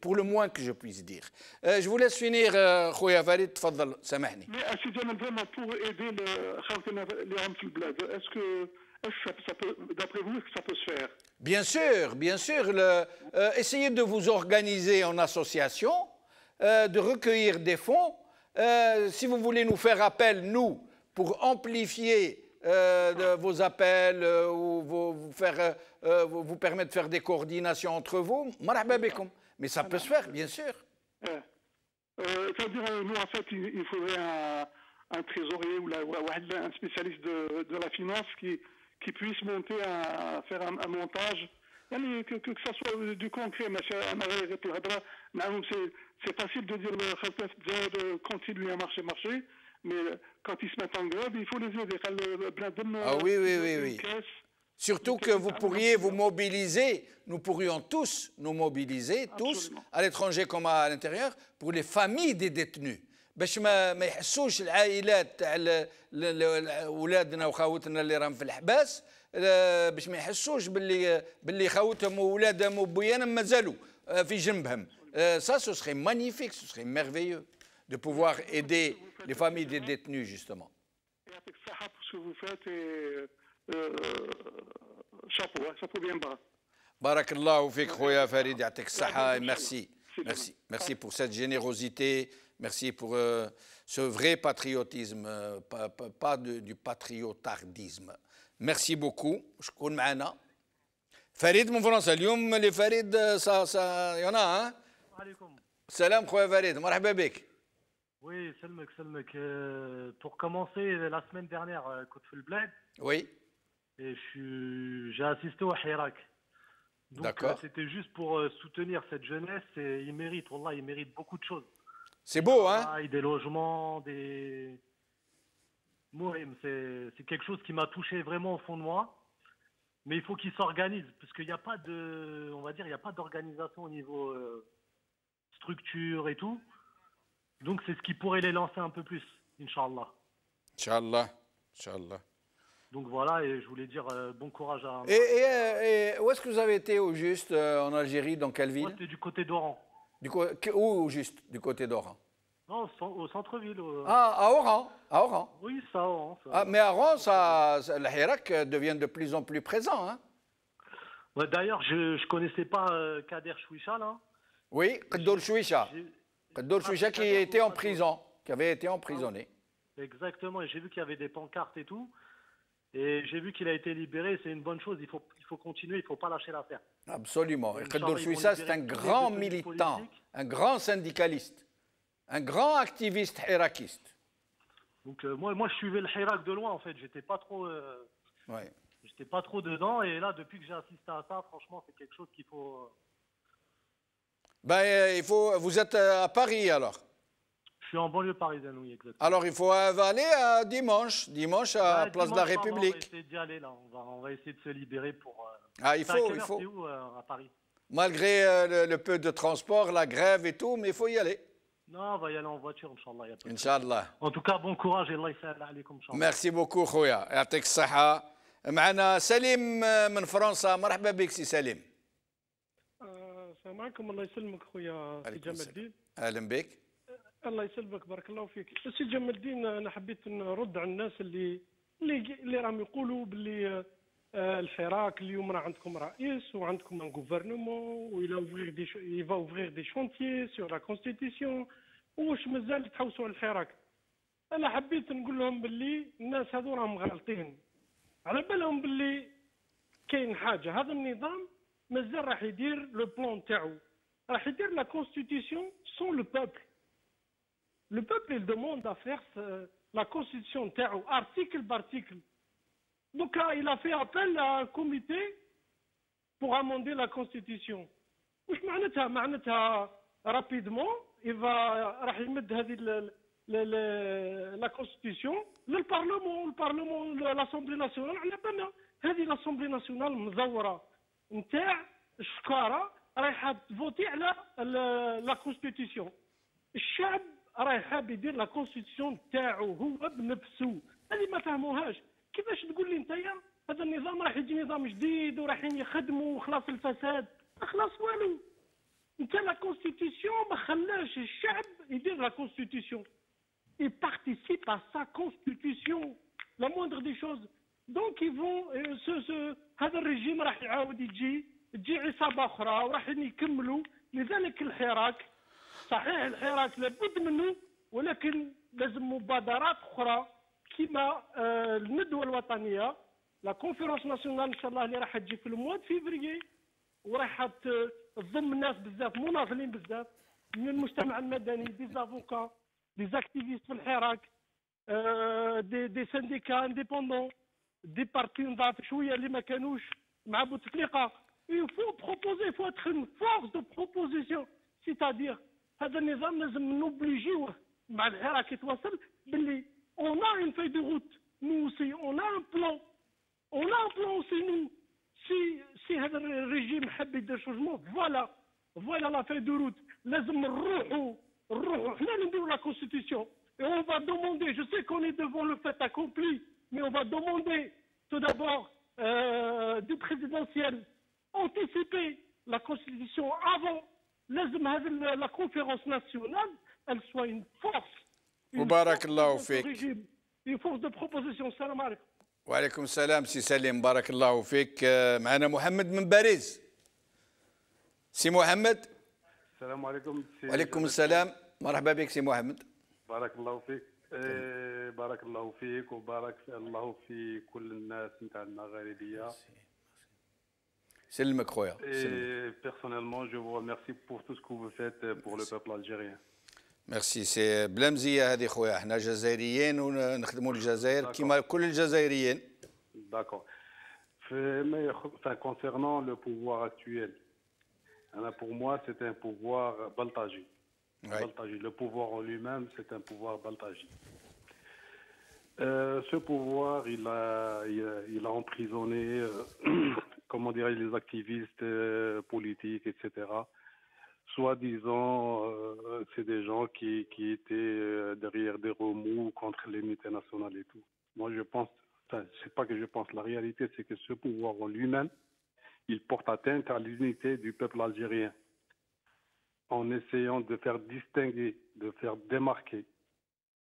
pour, le moins que je puisse dire. Euh, je vous laisse finir, Khouya Farid, tfadal, Samahni. Mais pour aider les Est-ce que ça, ça peut, d'après vous, ça peut se faire Bien sûr, bien sûr. le- euh, essayez de vous organiser en association, euh, de recueillir des fonds. Euh, si vous voulez nous faire appel, nous, pour amplifier de- vos appels ou vous, vous faire, vous, vous permettre de faire des coordinations entre vous, mais ça peut se faire, bien sûr. C'est-à-dire, nous, en fait, il, il faudrait un, un trésorier ou la- ou un spécialiste de, de la finance qui, qui puisse monter, un, faire un, un montage. يعني Que, que, que ça soit euh, du concret, ماشي أنا غير غير الهضرة. نعم, c'est c'est facile de dire le خاصة الجزائر continue à marcher, marcher, mais quand ils se mettent en grève, il faut les aider. قال بنادم Ah oui, oui, oui, une oui. caisse. Surtout que vous pourriez vous mobiliser, nous pourrions tous nous mobiliser, tous, à l'étranger comme à l'intérieur, pour les familles des détenus. باش ما ما يحسوش العائلات تاع اولادنا وخاوتنا اللي راهم في الحباس آه، باش ما يحسوش باللي باللي خاوتهم واولادهم وبيانهم مازالوا آه، في جنبهم. سا سو سخي مانيفيك سو سخي ميرفيو دو بوفوار ايدي لي فامي دي ديتنو جوستومون يعطيك الصحه بور سو فو شابو شابو بيان بارك الله فيك خويا فريد يعطيك الصحه ميرسي ميرسي ميرسي بور سيت جينيروزيتي merci pour euh, ce vrai patriotisme euh, pas, pas- pas de- du patriotardisme merci beaucoup شكون معنا فريد من فرنسا اليوم اللي فريد سا سا يونا ها عليكم سلام خويا فريد مرحبا بك Oui, Selmek, Selmek. Euh, pour commencer, la semaine dernière, euh, coup de fil bled, oui et je suis- j'ai assisté au Hirak. Donc, D'accord. euh, c'était juste pour euh, soutenir cette jeunesse et ils méritent, Wallah, ils méritent beaucoup de choses. c'est beau hein Travail, Des logements, des. Mohim, c'est quelque chose qui m'a touché vraiment au fond de moi. Mais il faut qu'ils s'organisent, parce qu'il n'y a pas de, on va dire, il n'y a pas d'organisation au niveau euh, structure et tout. Donc c'est ce qui pourrait les lancer un peu plus, Inch'Allah. Inch'Allah Inch'Allah Donc voilà, et je voulais dire euh, bon courage à. et, et, euh, et où est-ce que vous avez été au juste euh, en Algérie dans quelle ville? Moi, c'était du côté d'Oran. Du où au juste du côté d'Oran? Non, au cen- au centre-ville. au- Ah, à Oran, à Oran. Oui, ça, Oran. ça. Ah, mais à Oran, ça, ça- le Hirak euh, devient de plus en plus présent. Hein? Ouais, D'ailleurs, je ne connaissais pas euh, Kader Chouicha, là. Oui, Kdour Chouicha. Kdour Chouicha qui était en prison, qui avait été emprisonné. Exactement, et j'ai vu qu'il y avait des pancartes et tout. Et j'ai vu qu'il a été libéré, c'est une bonne chose. Il faut, il faut continuer, il ne faut pas lâcher l'affaire. Absolument. Et vont Chouicha, c'est un grand militant, politiques. un grand syndicaliste, un grand activiste hirakiste. Donc euh, moi, moi, je suivais le Hirak de loin en fait. J'étais pas trop, euh, Ouais. j'étais pas trop dedans. Et là, depuis que j'ai assisté à ça, franchement, c'est quelque chose qu'il faut. euh, Ben, il faut, vous êtes à Paris alors Je suis en banlieue parisienne, oui, exactement. Alors il faut euh, aller à dimanche, dimanche à Ouais, Place de la dimanche, pardon, On va République. essayer d'y aller là. On va, on va essayer de se libérer pour. euh, Ah, il c'est à faut, quelle il heure, faut. c'est où euh, à Paris Malgré euh, le, le peu de transport, la grève et tout, mais il faut y aller. Non, on va y aller en voiture, Inch'Allah. y a pas de- Inch'Allah. En tout cas, bon courage et Allah يسهل عليكم إن شاء الله. ميرسي بوكو خويا يعطيك الصحة معنا سليم آه، من فرنسا مرحبا بك سي سليم آه، السلام عليكم الله يسلمك خويا سي عليكم جمال السلام. الدين اهلا بك الله يسلمك بارك الله فيك. سي جمال الدين أنا حبيت نرد على الناس اللي اللي اللي راهم يقولوا باللي آه، الحراك اليوم راه عندكم رئيس وعندكم ان غوفرنمون ويلا اوفرير دي يفا اوفرير دي شونتيي سور لا كونستيتيسيون واش مازال تحوسوا على الحراك. أنا حبيت نقول لهم باللي الناس هذو راهم غالطين. على بالهم باللي كاين حاجة. هذا النظام مازال راح يدير لو بلان تاعو. راح يدير لا كونستيتيسيون سون لو بوبل Le peuple, il demande à faire ce- la constitution تاعو article par article. Donc là, il a fait appel à un comité pour amender la constitution. واش معناتها معناتها رابيدمون يفا راح يمد هذه ال- ال- ال- لا كونستيتيسيون للبارلمون البارلمون لاسومبلي ناسيونال على بالنا هذه لاسومبلي ناسيونال مزوره نتاع الشكاره رايحه تفوتي على ال- لا كونستيتيسيون الشعب راهي حاب يدير لا كونستيتيسيون تاعو هو بنفسه هذه ما فهموهاش. كيفاش تقول لي انتيا هذا النظام راح يجي نظام جديد ورايحين يخدموا وخلاص الفساد؟ خلاص والو. انت لا كونستيتيسيون ما خلاش الشعب يدير لا كونستيتيسيون il participe moindre des choses. Donc ils vont euh, ce, ce, هذا الرجيم راح يعاود يجي. تجي عصابة أخرى وراح يكملوا. لذلك الحراك صحيح الحراك لابد منه ولكن لازم مبادرات أخرى كما آه، الندوة الوطنية لا كونفيرونس ناسيونال إن شاء الله اللي راح تجي في المواد فيفريي وراح تضم الناس بزاف مناضلين بزاف من المجتمع المدني دي زافوكا دي زاكتيفيست في الحراك دي دي سانديكا انديبوندون دي بارتي نضاف شوية اللي ما كانوش مع بوتفليقه il faut proposer il faut être une force de proposition c'est-à-dire هذا النظام لازم نوبليجيوه مع الحراك يتواصل باللي on a une feuille de route nous aussi on a un plan on a un plan aussi nous si si هذا الريجيم حب يدير شوجمون فوالا فوالا لا فeuille de route لازم نروحوا نروحوا حنا اللي نديروا la constitution et on va demander je sais qu'on est devant le fait accompli mais on va demander tout d'abord euh, du présidentiel anticiper la constitution avant لازم هذه ال- la conférence nationale elle soit une force. Une وبارك الله فيك. une force de proposition. السلام عليكم وعليكم السلام سي سليم بارك الله فيك. آه، معنا محمد من باريس. سي محمد. السلام عليكم سي وعليكم. السلام. مرحبا بك سي محمد. بارك الله فيك. إيه بارك الله فيك وبارك الله في كل الناس نتاع المغاربيه سلمك خويا سلمك. Et personnellement, je vous remercie pour tout ce que vous faites pour le peuple algérien. ميرسي سي بلا مزيه هذه خويا احنا جزائريين ونخدموا الجزائر كما كل الجزائريين D'accord. Fait- mais, enfin, concernant le pouvoir actuel, hein, pour moi, c'est un pouvoir baltagi. Ouais. Baltagi. Le pouvoir en lui-même, c'est un pouvoir baltagi. Euh, ce pouvoir, il a, il a, il a emprisonné, euh, [clears throat] comment dirais les activistes euh, politiques, etc. Soi-disant, euh, c'est des gens qui, qui étaient euh, derrière des remous contre l'unité nationale et tout. Moi, je pense, c'est pas que je pense, la réalité, c'est que ce pouvoir en lui-même, il porte atteinte à l'unité du peuple algérien en essayant de faire distinguer, de faire démarquer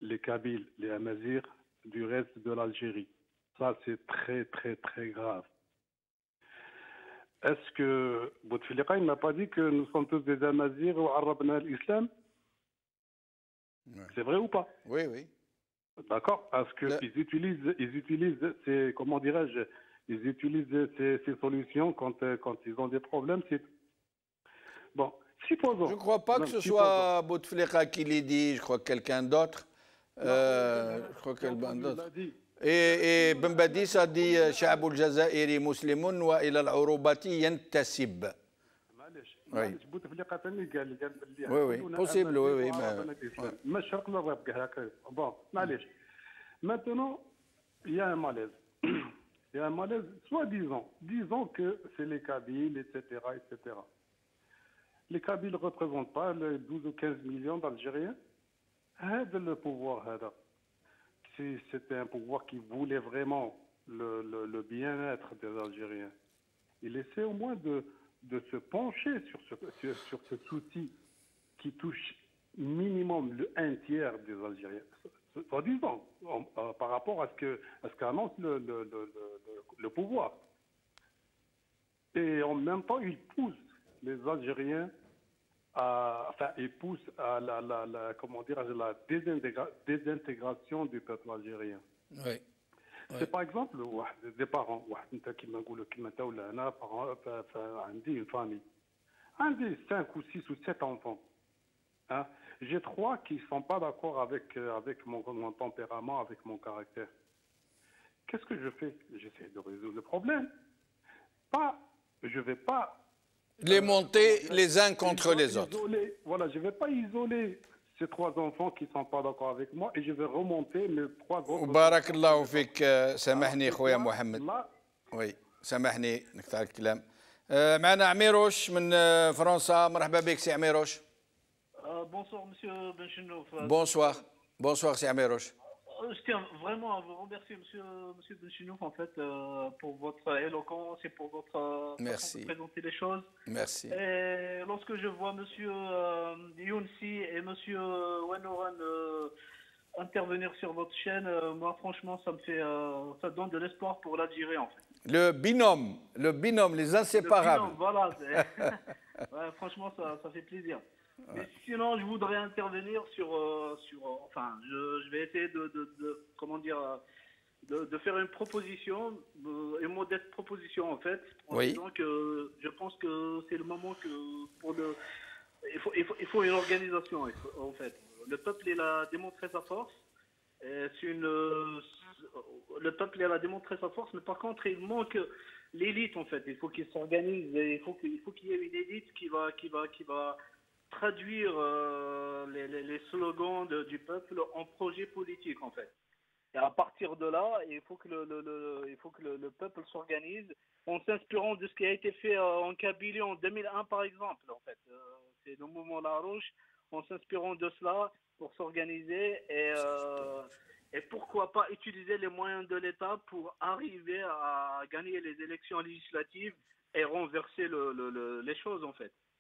les Kabyles, les Amazirs du reste de l'Algérie. Ça, c'est très, très, très grave. Est-ce que Bouteflika, il n'a pas dit que nous sommes tous des Amazirs ou Arabna l'islam C'est vrai ou pas? Oui, oui. D'accord Parce qu'ils utilisent, ils utilisent ces, comment dirais-je, ils utilisent ces, ces solutions quand, quand ils ont des problèmes. Bon, supposons. Je ne crois pas que ce supposons. soit Bouteflika qui l'ait dit, je crois que quelqu'un d'autre. Euh, je crois qu'elle Et, إيه، إيه، بن باديسة دي شعب الجزائري مسلم وإلى العروبة ينتسب. معليش معليش بوتفليقه ثاني قال قال وي وي بوسيبل وي وي ما الشرق لا الغرب؟ هكا بون معليش. ماتونو يا ماليز [clears throat] يا ماليز سوا ديزون ديزون كو سي لي كابيل ايتترا ايتترا لي كابيل ريبريزونت با 12 و 15 مليون d'Algériens. هذا لو البوفوار هذا c'était un pouvoir qui voulait vraiment le, bien-être des Algériens. Il essaie au moins de, se pencher sur ce, sur, sur ce souci qui touche minimum le un tiers des Algériens, soi-disant, euh, par rapport à ce que ce qu'annonce le, pouvoir. Et en même temps, il pousse les Algériens à, enfin, il pousse à la, la, la comment dire, la désintégration du peuple algérien. Oui. C'est par exemple des parents واحد انت كيما نقولوا كيما انت ولا انا عندي une famille عندي 5 ou 6 ou 7 enfants hein j'ai trois qui ne sont pas d'accord avec, euh, avec mon, mon, tempérament, avec mon caractère. Qu'est-ce que je fais J'essaie de résoudre le problème. Pas, je ne vais pas... Les monter les uns contre les autres. voilà, je ne vais pas isoler ces trois enfants qui ne sont pas d'accord avec moi et je vais remonter mes trois autres. بارك الله فيك سامحني خويا محمد. وي سامحني نقطع الكلام. معنا عميروش من فرنسا مرحبا بك سي عميروش. bonsoir, Monsieur Benchenouf. Bonsoir. Bonsoir, c'est Améroche. Euh, je tiens vraiment à vous remercier, Monsieur, monsieur Benchenouf, en fait, euh, pour votre éloquence et pour votre euh, Merci. façon de présenter les choses. Merci. Et lorsque je vois Monsieur euh, Younsi et Monsieur Wenoran intervenir sur votre chaîne, moi, franchement, ça me fait, ça donne de l'espoir pour l'Algérie, en fait. Le binôme, le binôme, les inséparables. Le binôme, voilà. [laughs] [laughs] ouais, franchement, ça, ça fait plaisir. Mais sinon, je voudrais intervenir sur, euh, sur euh, enfin, je, je, vais essayer de, de, de comment dire, euh, de, de, faire une proposition, une modeste proposition en fait, en oui. disant que je pense que c'est le moment que pour le, il faut, il faut, il faut une organisation en fait. Le peuple il a démontré sa force. C'est une, le peuple il a démontré sa force, mais par contre il manque l'élite en fait. Il faut qu'il s'organise, il faut qu'il faut qu'il y ait une élite qui va, qui va, qui va traduire euh, les, slogans du peuple en projet politique en fait. Et à partir de là, il faut que le, il faut que le, le peuple s'organise en s'inspirant de ce qui a été fait euh, en Kabylie en 2001 par exemple. En fait, euh, c'est le mouvement La Rouge, en s'inspirant de cela pour s'organiser et et pourquoi pas utiliser les moyens de l'État pour arriver à gagner les élections législatives et renverser le, les choses en fait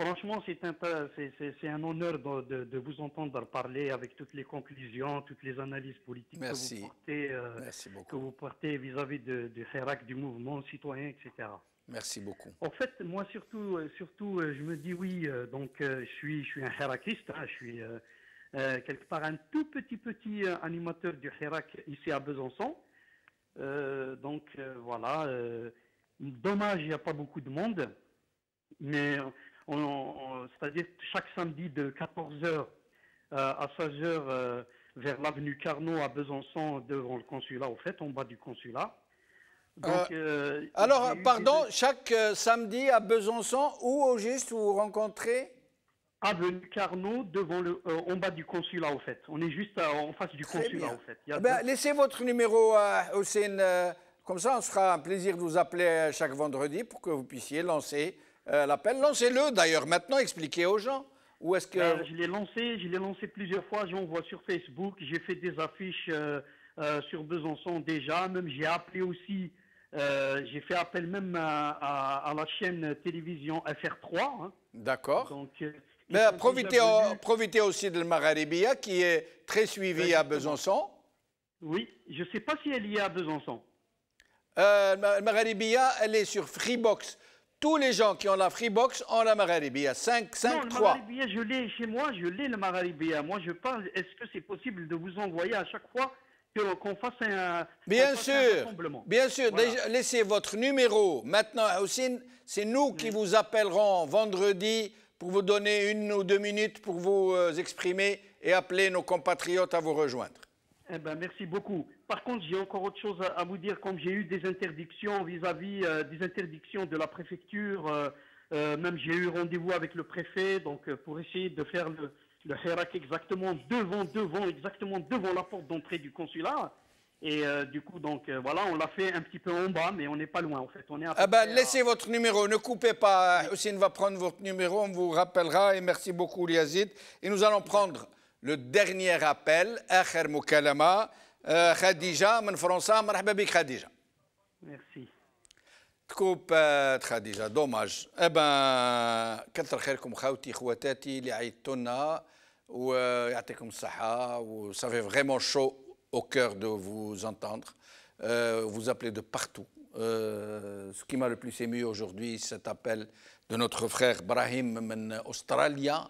Franchement, c'est un, c'est, un honneur de, de, vous entendre parler avec toutes les conclusions, toutes les analyses politiques Merci. que vous portez, euh, Merci beaucoup. que vous portez vis-à-vis de, du Hirak, du mouvement citoyen, etc. Merci beaucoup. En fait, moi surtout, euh, surtout, euh, je me dis oui. donc, je suis, je suis un Hirakiste. Hein, je suis quelque part un tout petit petit animateur du Hirak ici à Besançon. donc voilà. dommage, il n'y a pas beaucoup de monde, mais c'est-à-dire chaque samedi de 14h euh, à 16h euh, vers l'avenue Carnot à Besançon devant le consulat, au fait, en bas du consulat. Donc, euh, alors, pardon, chaque samedi à Besançon, où au juste vous rencontrez? Avenue Carnot, devant le, en bas du consulat, au fait. On est juste en face du consulat, bien. au fait. Eh ben, Laissez votre numéro à Hussein, comme ça on sera un plaisir de vous appeler chaque vendredi pour que vous puissiez lancer euh, l'appel. Lancez-le d'ailleurs maintenant, expliquez aux gens. Où est-ce que... Euh, je l'ai lancé, je l'ai lancé plusieurs fois, j'en vois sur Facebook, j'ai fait des affiches euh, sur Besançon déjà, même j'ai appelé aussi, j'ai fait appel même à, la chaîne télévision FR3. Hein. D'accord. Donc, Mais profitez, profitez, aussi de Magharibia qui est très suivi à Besançon. Oui, je ne sais pas si elle y est à Besançon. Euh, Magharibia, elle est sur Freebox tous les gens qui ont la Freebox ont la Magharibia. 5, 5, non, le 3. Magharibia, je l'ai chez moi, je l'ai le Magharibia. Moi, je parle, est-ce que c'est possible de vous envoyer à chaque fois qu'on fasse un, Bien fasse sûr, bien sûr. Voilà. Déjà, laissez votre numéro. Maintenant, Houssine, c'est nous qui vous appellerons vendredi pour vous donner une ou deux minutes pour vous euh, exprimer et appeler nos compatriotes à vous rejoindre. Eh ben, merci beaucoup. Par contre, j'ai encore autre chose à, vous dire. Comme j'ai eu des interdictions vis-à-vis euh, des interdictions de la préfecture, euh, euh, même j'ai eu rendez-vous avec le préfet, donc pour essayer de faire le, le Hirak exactement devant, devant, exactement devant la porte d'entrée du consulat. Et du coup, donc voilà, on l'a fait un petit peu en bas, mais on n'est pas loin en fait. On est à Ah ben, à- laissez votre numéro, ne coupez pas. Houssine va prendre votre numéro, on vous rappellera. Et merci beaucoup, Liazid. Et nous allons prendre le dernier appel. آخر مكالمة آه، خديجة من فرنسا مرحبا بك خديجة. Merci. تكوب آه، خديجة دوماج ابا كثر خيركم خوتي خواتاتي اللي عيطتوا لنا ويعطيكم الصحة و ça fait vraiment chaud au cœur de vous entendre. Euh, vous appelez de partout. Euh, ce qui m'a le plus ému aujourd'hui, cet appel de notre frère Brahim من Australia.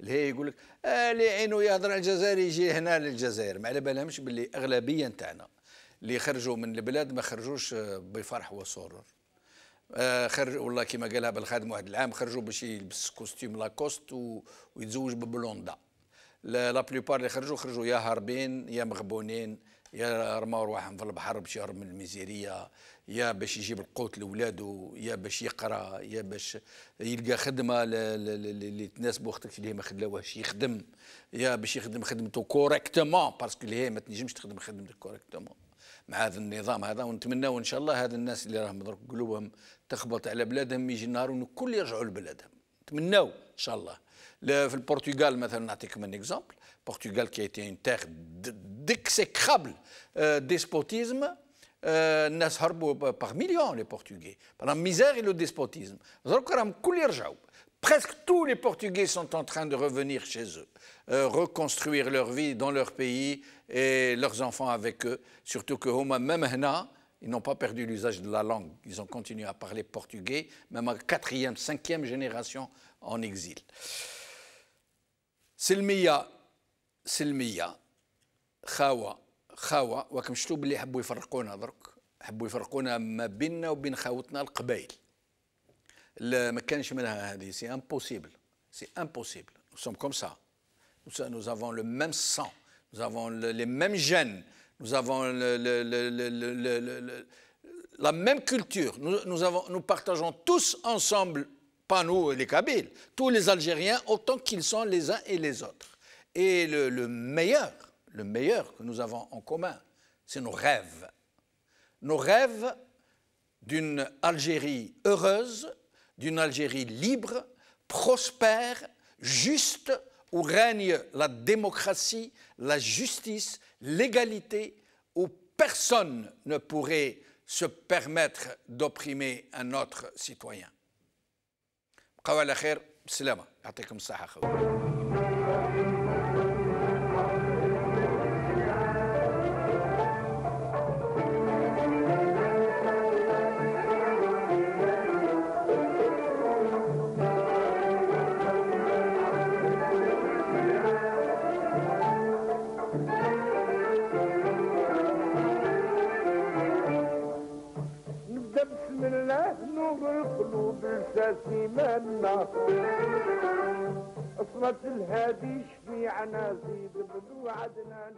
اللي هي يقول لك اللي عينه يهضر على الجزائر يجي هنا للجزائر. ما على بالهمش باللي أغلبية نتاعنا اللي خرجوا من البلاد ما خرجوش آه، بفرح وسرور. آه، خرج والله كما قالها بالخادم واحد العام خرجوا باش يلبس كوستيم لاكوست ويتزوج ببلوندا. لا بلوبار اللي خرجوا خرجوا يا هاربين يا مغبونين يا رموا رواحهم في البحر باش يهرب من الميزيرية. يا باش يجيب القوت لولادو يا باش يقرا يا باش يلقى خدمة اللي تناسب وقتك اللي ما خدلاوهاش يخدم. يا باش يخدم خدمته كوريكتومون باسكو اللي هي ما تنجمش تخدم خدمتك كوريكتومون مع هذا النظام هذا ونتمناو إن شاء الله هذا الناس اللي راهم قلوبهم تخبط على بلادهم يجي نهار والكل يرجعوا لبلادهم. نتمناو إن شاء الله. في البرتغال مثلا نعطيكم ان اكزومبل البرتغال كي ايتي اون تيغ ديكسيكرابل ديسبوتيزم الناس هربوا باغ مليون لي بورتugais pendant misère et le despotisme درك راهم الكل يرجعوا Presque tous les Portugais sont en train de revenir chez eux, euh, reconstruire leur vie dans leur pays et leurs enfants avec eux. Surtout que Homa, même hna, ils n'ont pas perdu l'usage de la langue. Ils ont continué à parler portugais, même à quatrième, cinquième génération en exil. سلمية سلمية خاوة خاوه وكم شفتوا باللي حبوا يفرقونا درك. حبوا nous avons le même sang. Nous avons les mêmes gènes. Nous avons la même culture. Nous, nous partageons tous ensemble pas nous les Kabyles tous les Algériens autant qu'ils sont les uns et les autres. Et le meilleur le meilleur que nous avons en commun c'est nos rêves. Nos rêves d'une Algérie heureuse, d'une Algérie libre, prospère, juste, où règne la démocratie, la justice, l'égalité, où personne ne pourrait se permettre d'opprimer un autre citoyen. راسي منا أصلة الهادي شفيعنا زيد بنو عدنان